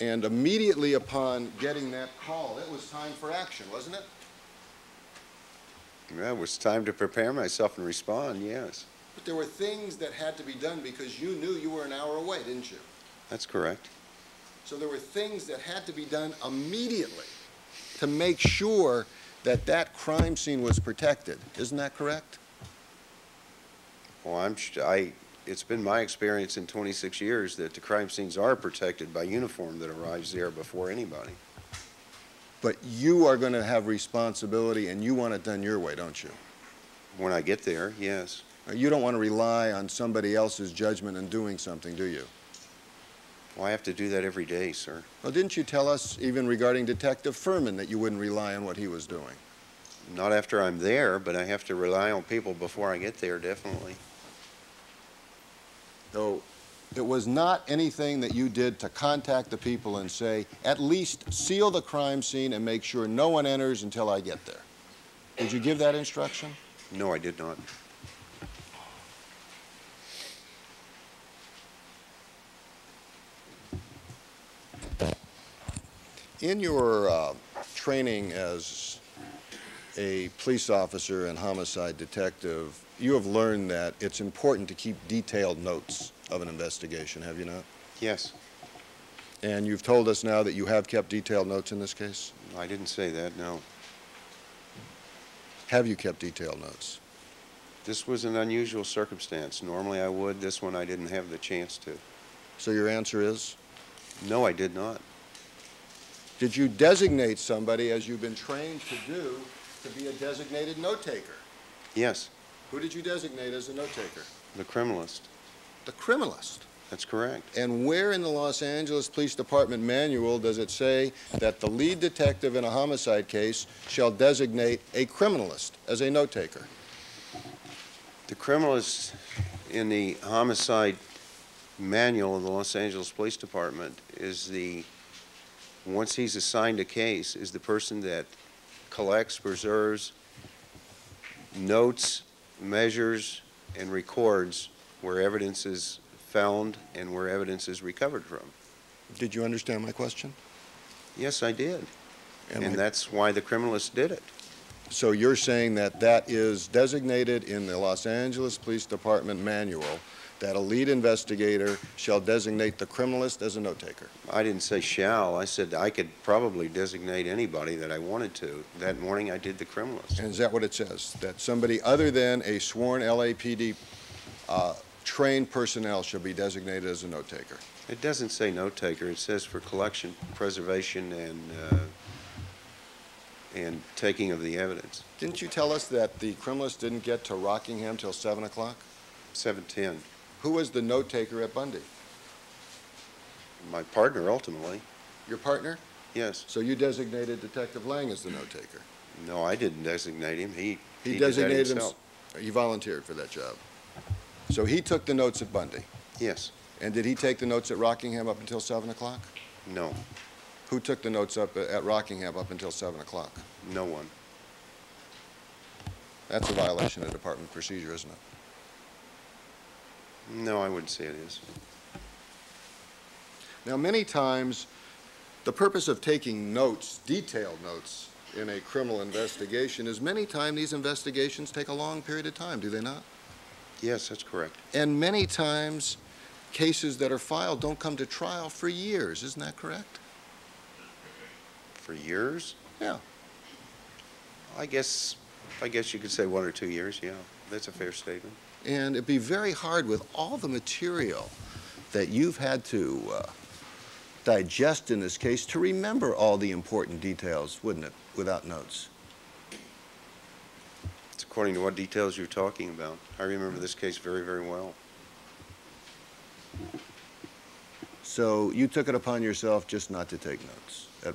And immediately upon getting that call, it was time for action, wasn't it? Well, it was time to prepare myself and respond, yes. But there were things that had to be done because you knew you were an hour away, didn't you? That's correct. So there were things that had to be done immediately to make sure that that crime scene was protected. Isn't that correct? Well, I'm, I, it's been my experience in 26 years that the crime scenes are protected by uniform that arrives there before anybody. But you are going to have responsibility and you want it done your way, don't you? When I get there, yes. You don't want to rely on somebody else's judgment in doing something, do you? Well, I have to do that every day, sir. Well, didn't you tell us, even regarding Detective Fuhrman, that you wouldn't rely on what he was doing? Not after I'm there, but I have to rely on people before I get there, definitely. So it was not anything that you did to contact the people and say, at least seal the crime scene and make sure no one enters until I get there. Did you give that instruction? No, I did not. In your uh, training as a police officer and homicide detective, you have learned that it's important to keep detailed notes of an investigation, have you not? Yes, And you've told us now that you have kept detailed notes in this case? I didn't say that, no. Have you kept detailed notes? This was an unusual circumstance. Normally I would, this one I didn't have the chance to. So your answer is? No, I did not. Did you designate somebody, as you've been trained to do, to be a designated note-taker? Yes, Who did you designate as a note-taker? the criminalist. The criminalist. That's correct. And where in the Los Angeles Police Department manual does it say that the lead detective in a homicide case shall designate a criminalist as a note-taker? The criminalist in the homicide manual of the Los Angeles Police Department is the, once he's assigned a case, is the person that collects, preserves, notes, measures, and records where evidence is found and where evidence is recovered from. Did you understand my question? Yes, I did. And And my- that's why the criminalist did it. So you're saying that that is designated in the Los Angeles Police Department manual, that a lead investigator shall designate the criminalist as a note-taker? I didn't say shall, I said I could probably designate anybody that I wanted to. That morning, I did the criminalist. And is that what it says? That somebody other than a sworn LAPD uh, trained personnel shall be designated as a note-taker? It doesn't say note taker, it says for collection, preservation, and, uh, and taking of the evidence. Didn't you tell us that the criminalist didn't get to Rockingham till 7 o'clock? Seven ten, Who was the note-taker at Bundy? my partner ultimately, Your partner? yes. So you designated Detective Lange as the note-taker? No, I didn't designate him, he, He He designated himself. himself. He volunteered for that job. So he took the notes at Bundy. Yes, And did he take the notes at Rockingham up until 7 o'clock? no, Who took the notes up uh, at Rockingham up until 7 o'clock? no one. That's a violation of department procedure, isn't it? No, I wouldn't say it is. Now, many times, the purpose of taking notes, detailed notes, in a criminal investigation is many times these investigations take a long period of time, do they not? Yes, that's correct. And many times, cases that are filed don't come to trial for years, isn't that correct? For years? Yeah. I guess, I guess you could say one or two years, yeah. That's a fair statement. And it'd be very hard with all the material that you've had to uh, digest in this case to remember all the important details, wouldn't it, without notes? It's according to what details you're talking about. I remember this case very, very well. So you took it upon yourself just not to take notes at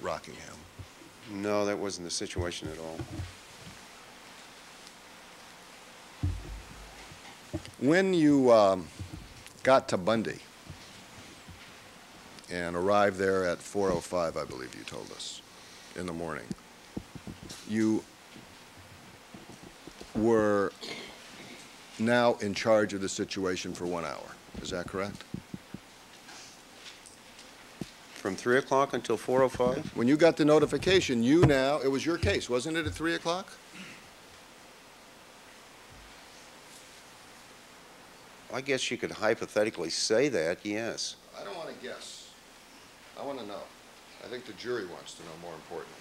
Rockingham. No, that wasn't the situation at all. When you um, got to Bundy and arrived there at 4:05, I believe you told us, in the morning, you were now in charge of the situation for one hour. Is that correct? From 3 o'clock until 4:05? When you got the notification, you now, it was your case, wasn't it, at 3 o'clock? I guess you could hypothetically say that, yes. I don't want to guess. I want to know. I think the jury wants to know more importantly.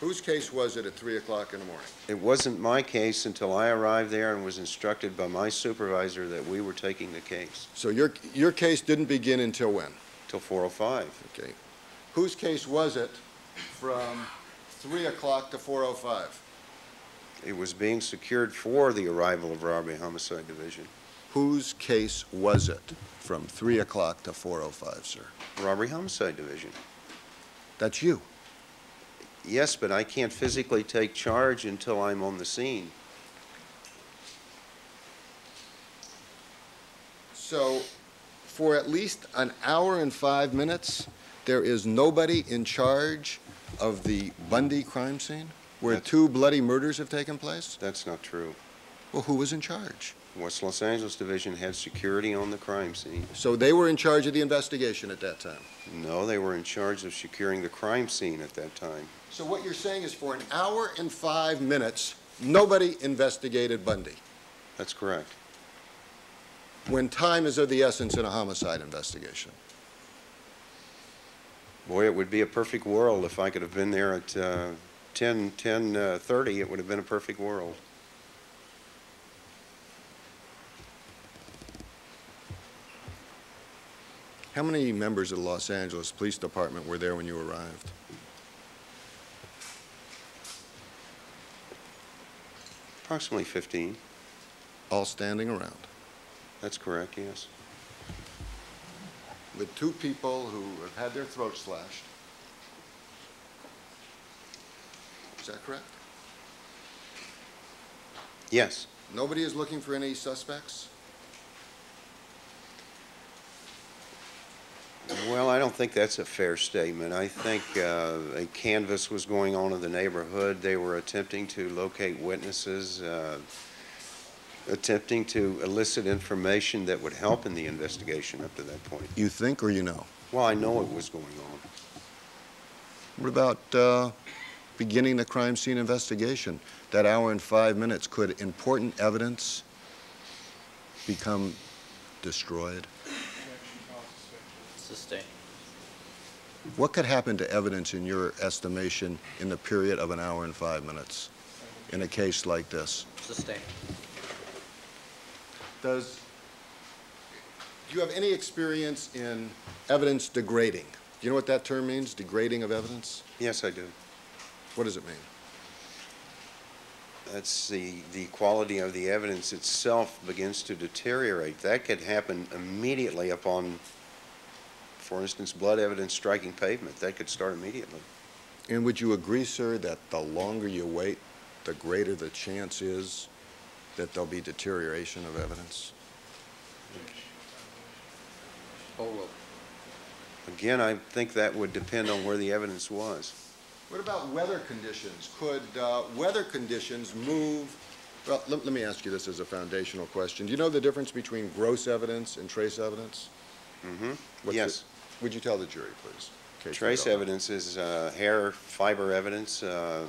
Whose case was it at 3 o'clock in the morning? It wasn't my case until I arrived there and was instructed by my supervisor that we were taking the case So your, your case didn't begin until when? till 4:05. Okay. Whose case was it from 3 o'clock to 4:05? It was being secured for the arrival of robbery homicide division. Whose case was it from 3 o'clock to 4:05, sir? Robbery homicide division. That's you. Yes, but I can't physically take charge until I'm on the scene. So for at least an hour and five minutes, there is nobody in charge of the Bundy crime scene? Where That's- two bloody murders have taken place? That's not true. Well, who was in charge? West Los Angeles Division had security on the crime scene. So they were in charge of the investigation at that time? No, they were in charge of securing the crime scene at that time. So what you're saying is for an hour and five minutes, nobody investigated Bundy, That's correct. when time is of the essence in a homicide investigation? Boy, it would be a perfect world if I could have been there at uh, 10, 10, uh, 30. It would have been a perfect world. How many members of the Los Angeles Police Department were there when you arrived? Approximately 15. All standing around, That's correct, yes. with two people who have had their throats slashed. Is that correct? Yes. Nobody is looking for any suspects? Well, I don't think that's a fair statement. I think uh, a canvass was going on in the neighborhood. They were attempting to locate witnesses, uh, attempting to elicit information that would help in the investigation up to that point. You think or you know? Well, I know it was going on. What about uh, beginning the crime scene investigation? That hour and five minutes, could important evidence become destroyed? Sustain. What could happen to evidence in your estimation in the period of an hour and five minutes in a case like this? Sustain. Does, do you have any experience in evidence degrading? Do you know what that term means, degrading of evidence? Yes, I do. What does it mean? That's the, the quality of the evidence itself begins to deteriorate. That could happen immediately upon, for instance, blood evidence striking pavement. That could start immediately. And would you agree, sir, that the longer you wait, the greater the chance is that there'll be deterioration of evidence? Oh, well, Again, I think that would depend on where the evidence was. What about weather conditions? Could uh, weather conditions move, well, let let me ask you this as a foundational question. Do you know the difference between gross evidence and trace evidence? Mm-hmm. Yes. it- Would you tell the jury, please? Trace evidence is uh, hair fiber evidence uh,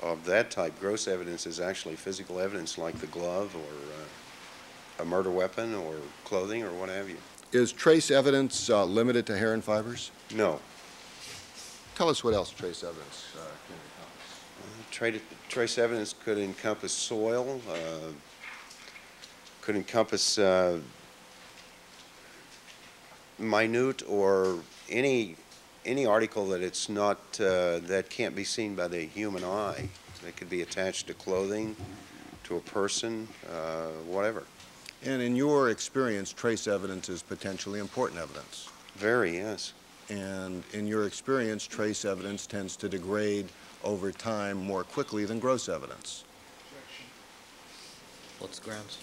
of that type. Gross evidence is actually physical evidence like the glove or uh, a murder weapon or clothing or what have you. Is trace evidence uh, limited to hair and fibers? No. Tell us what else trace evidence uh, can encompass. Tra- Trace evidence could encompass soil, uh, could encompass uh, minute or any, any article that it's not, uh, that can't be seen by the human eye. It could be attached to clothing, to a person, uh, whatever. And in your experience, trace evidence is potentially important evidence. Very, yes. And in your experience, trace evidence tends to degrade over time more quickly than gross evidence. what's the grounds?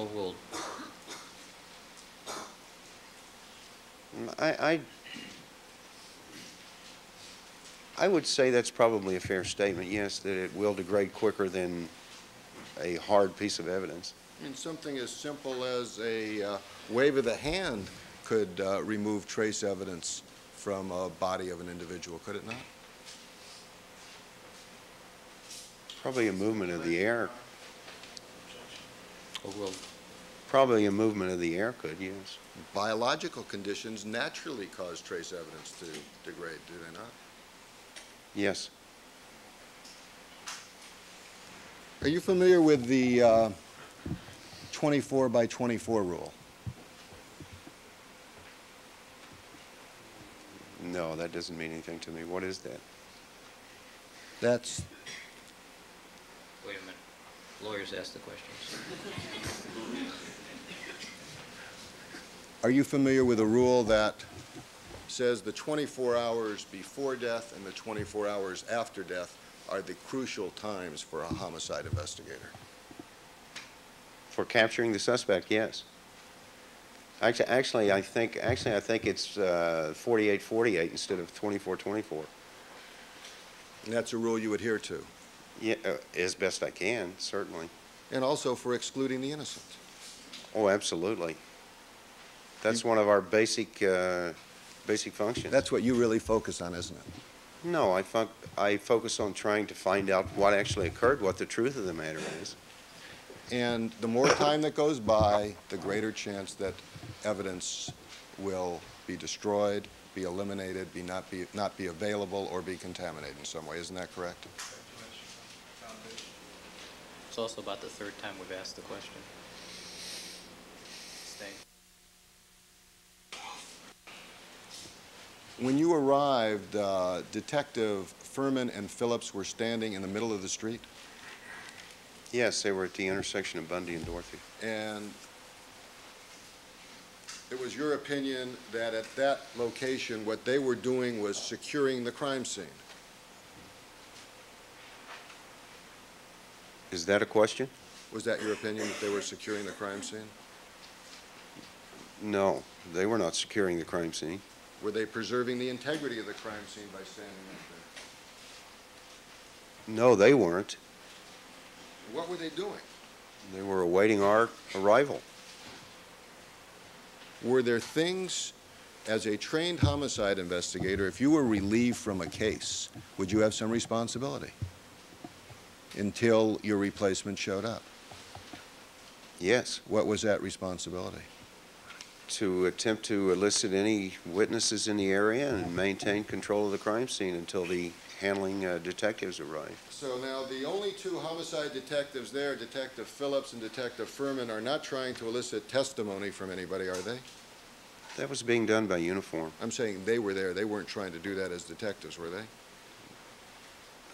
Overruled. I, I, I would say that's probably a fair statement, yes, that it will degrade quicker than a hard piece of evidence. I mean, something as simple as a uh, wave of the hand could uh, remove trace evidence from a body of an individual, could it not? Probably a movement of the air, Overruled. Probably a movement of the air could, yes. Biological conditions naturally cause trace evidence to degrade, do they not? Yes, Are you familiar with the uh, 24 by 24 rule? no, that doesn't mean anything to me. What is that? That's, Wait a minute. Lawyers ask the questions. <laughs> are you familiar with a rule that says the 24 hours before death and the 24 hours after death are the crucial times for a homicide investigator? For capturing the suspect, yes. Actually, actually, I think, actually, I think it's uh, 48-48 instead of 24-24. And that's a rule you adhere to. Yeah, uh, as best I can, certainly. And also for excluding the innocent. Oh, absolutely. That's one of our basic, uh, basic functions. That's what you really focus on, isn't it? No, I fo- I focus on trying to find out what actually occurred, what the truth of the matter is. And the more time that goes by, the greater chance that evidence will be destroyed, be eliminated, be not be, not be available, or be contaminated in some way. Isn't that correct? It's also about the third time we've asked the question. Stay. When you arrived, uh, Detective Fuhrman and Phillips were standing in the middle of the street, Yes, they were at the intersection of Bundy and Dorothy. and it was your opinion that at that location, what they were doing was securing the crime scene. Is that a question? Was that your opinion, that they were securing the crime scene? No, they were not securing the crime scene. Were they preserving the integrity of the crime scene by standing out No, they weren't. What were they doing? They were awaiting our arrival. Were there things, as a trained homicide investigator, if you were relieved from a case, would you have some responsibility until your replacement showed up? Yes, What was that responsibility? To attempt to elicit any witnesses in the area and maintain control of the crime scene until the handling uh, detectives arrive. So now, the only two homicide detectives there, Detective Phillips and Detective Fuhrman, are not trying to elicit testimony from anybody, are they? That was being done by uniform. I'm saying they were there. They weren't trying to do that as detectives, were they?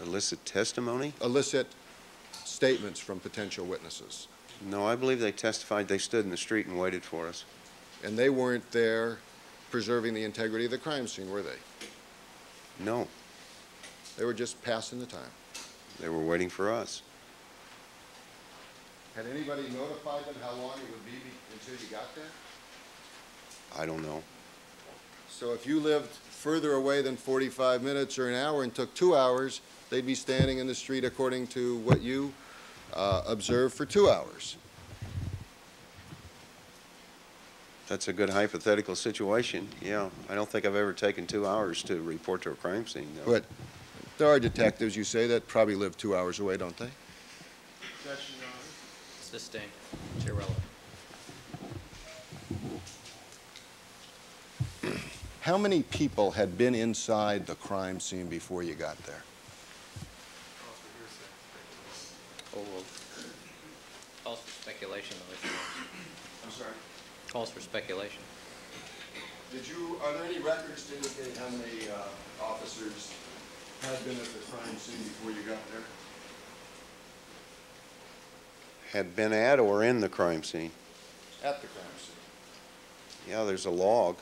Elicit testimony? Elicit statements from potential witnesses. No, I believe they testified they stood in the street and waited for us. And they weren't there preserving the integrity of the crime scene, were they? No, They were just passing the time. they were waiting for us. Had anybody notified them how long it would be until you got there? I don't know. So if you lived further away than 45 minutes or an hour and took two hours, they'd be standing in the street according to what you uh, observed for two hours. That's a good hypothetical situation, yeah. I don't think I've ever taken two hours to report to a crime scene, though. But there are detectives, you say, that probably live two hours away, don't they? Objection, Your Honor. Sustained. Chair Rello. How many people had been inside the crime scene before you got there? Oh, well, calls speculation, though, if you want. I'm sorry? Calls for speculation. Did you, are there any records to indicate how many uh, officers had been at the crime scene before you got there? Had been at or in the crime scene. At the crime scene. Yeah, there's a log.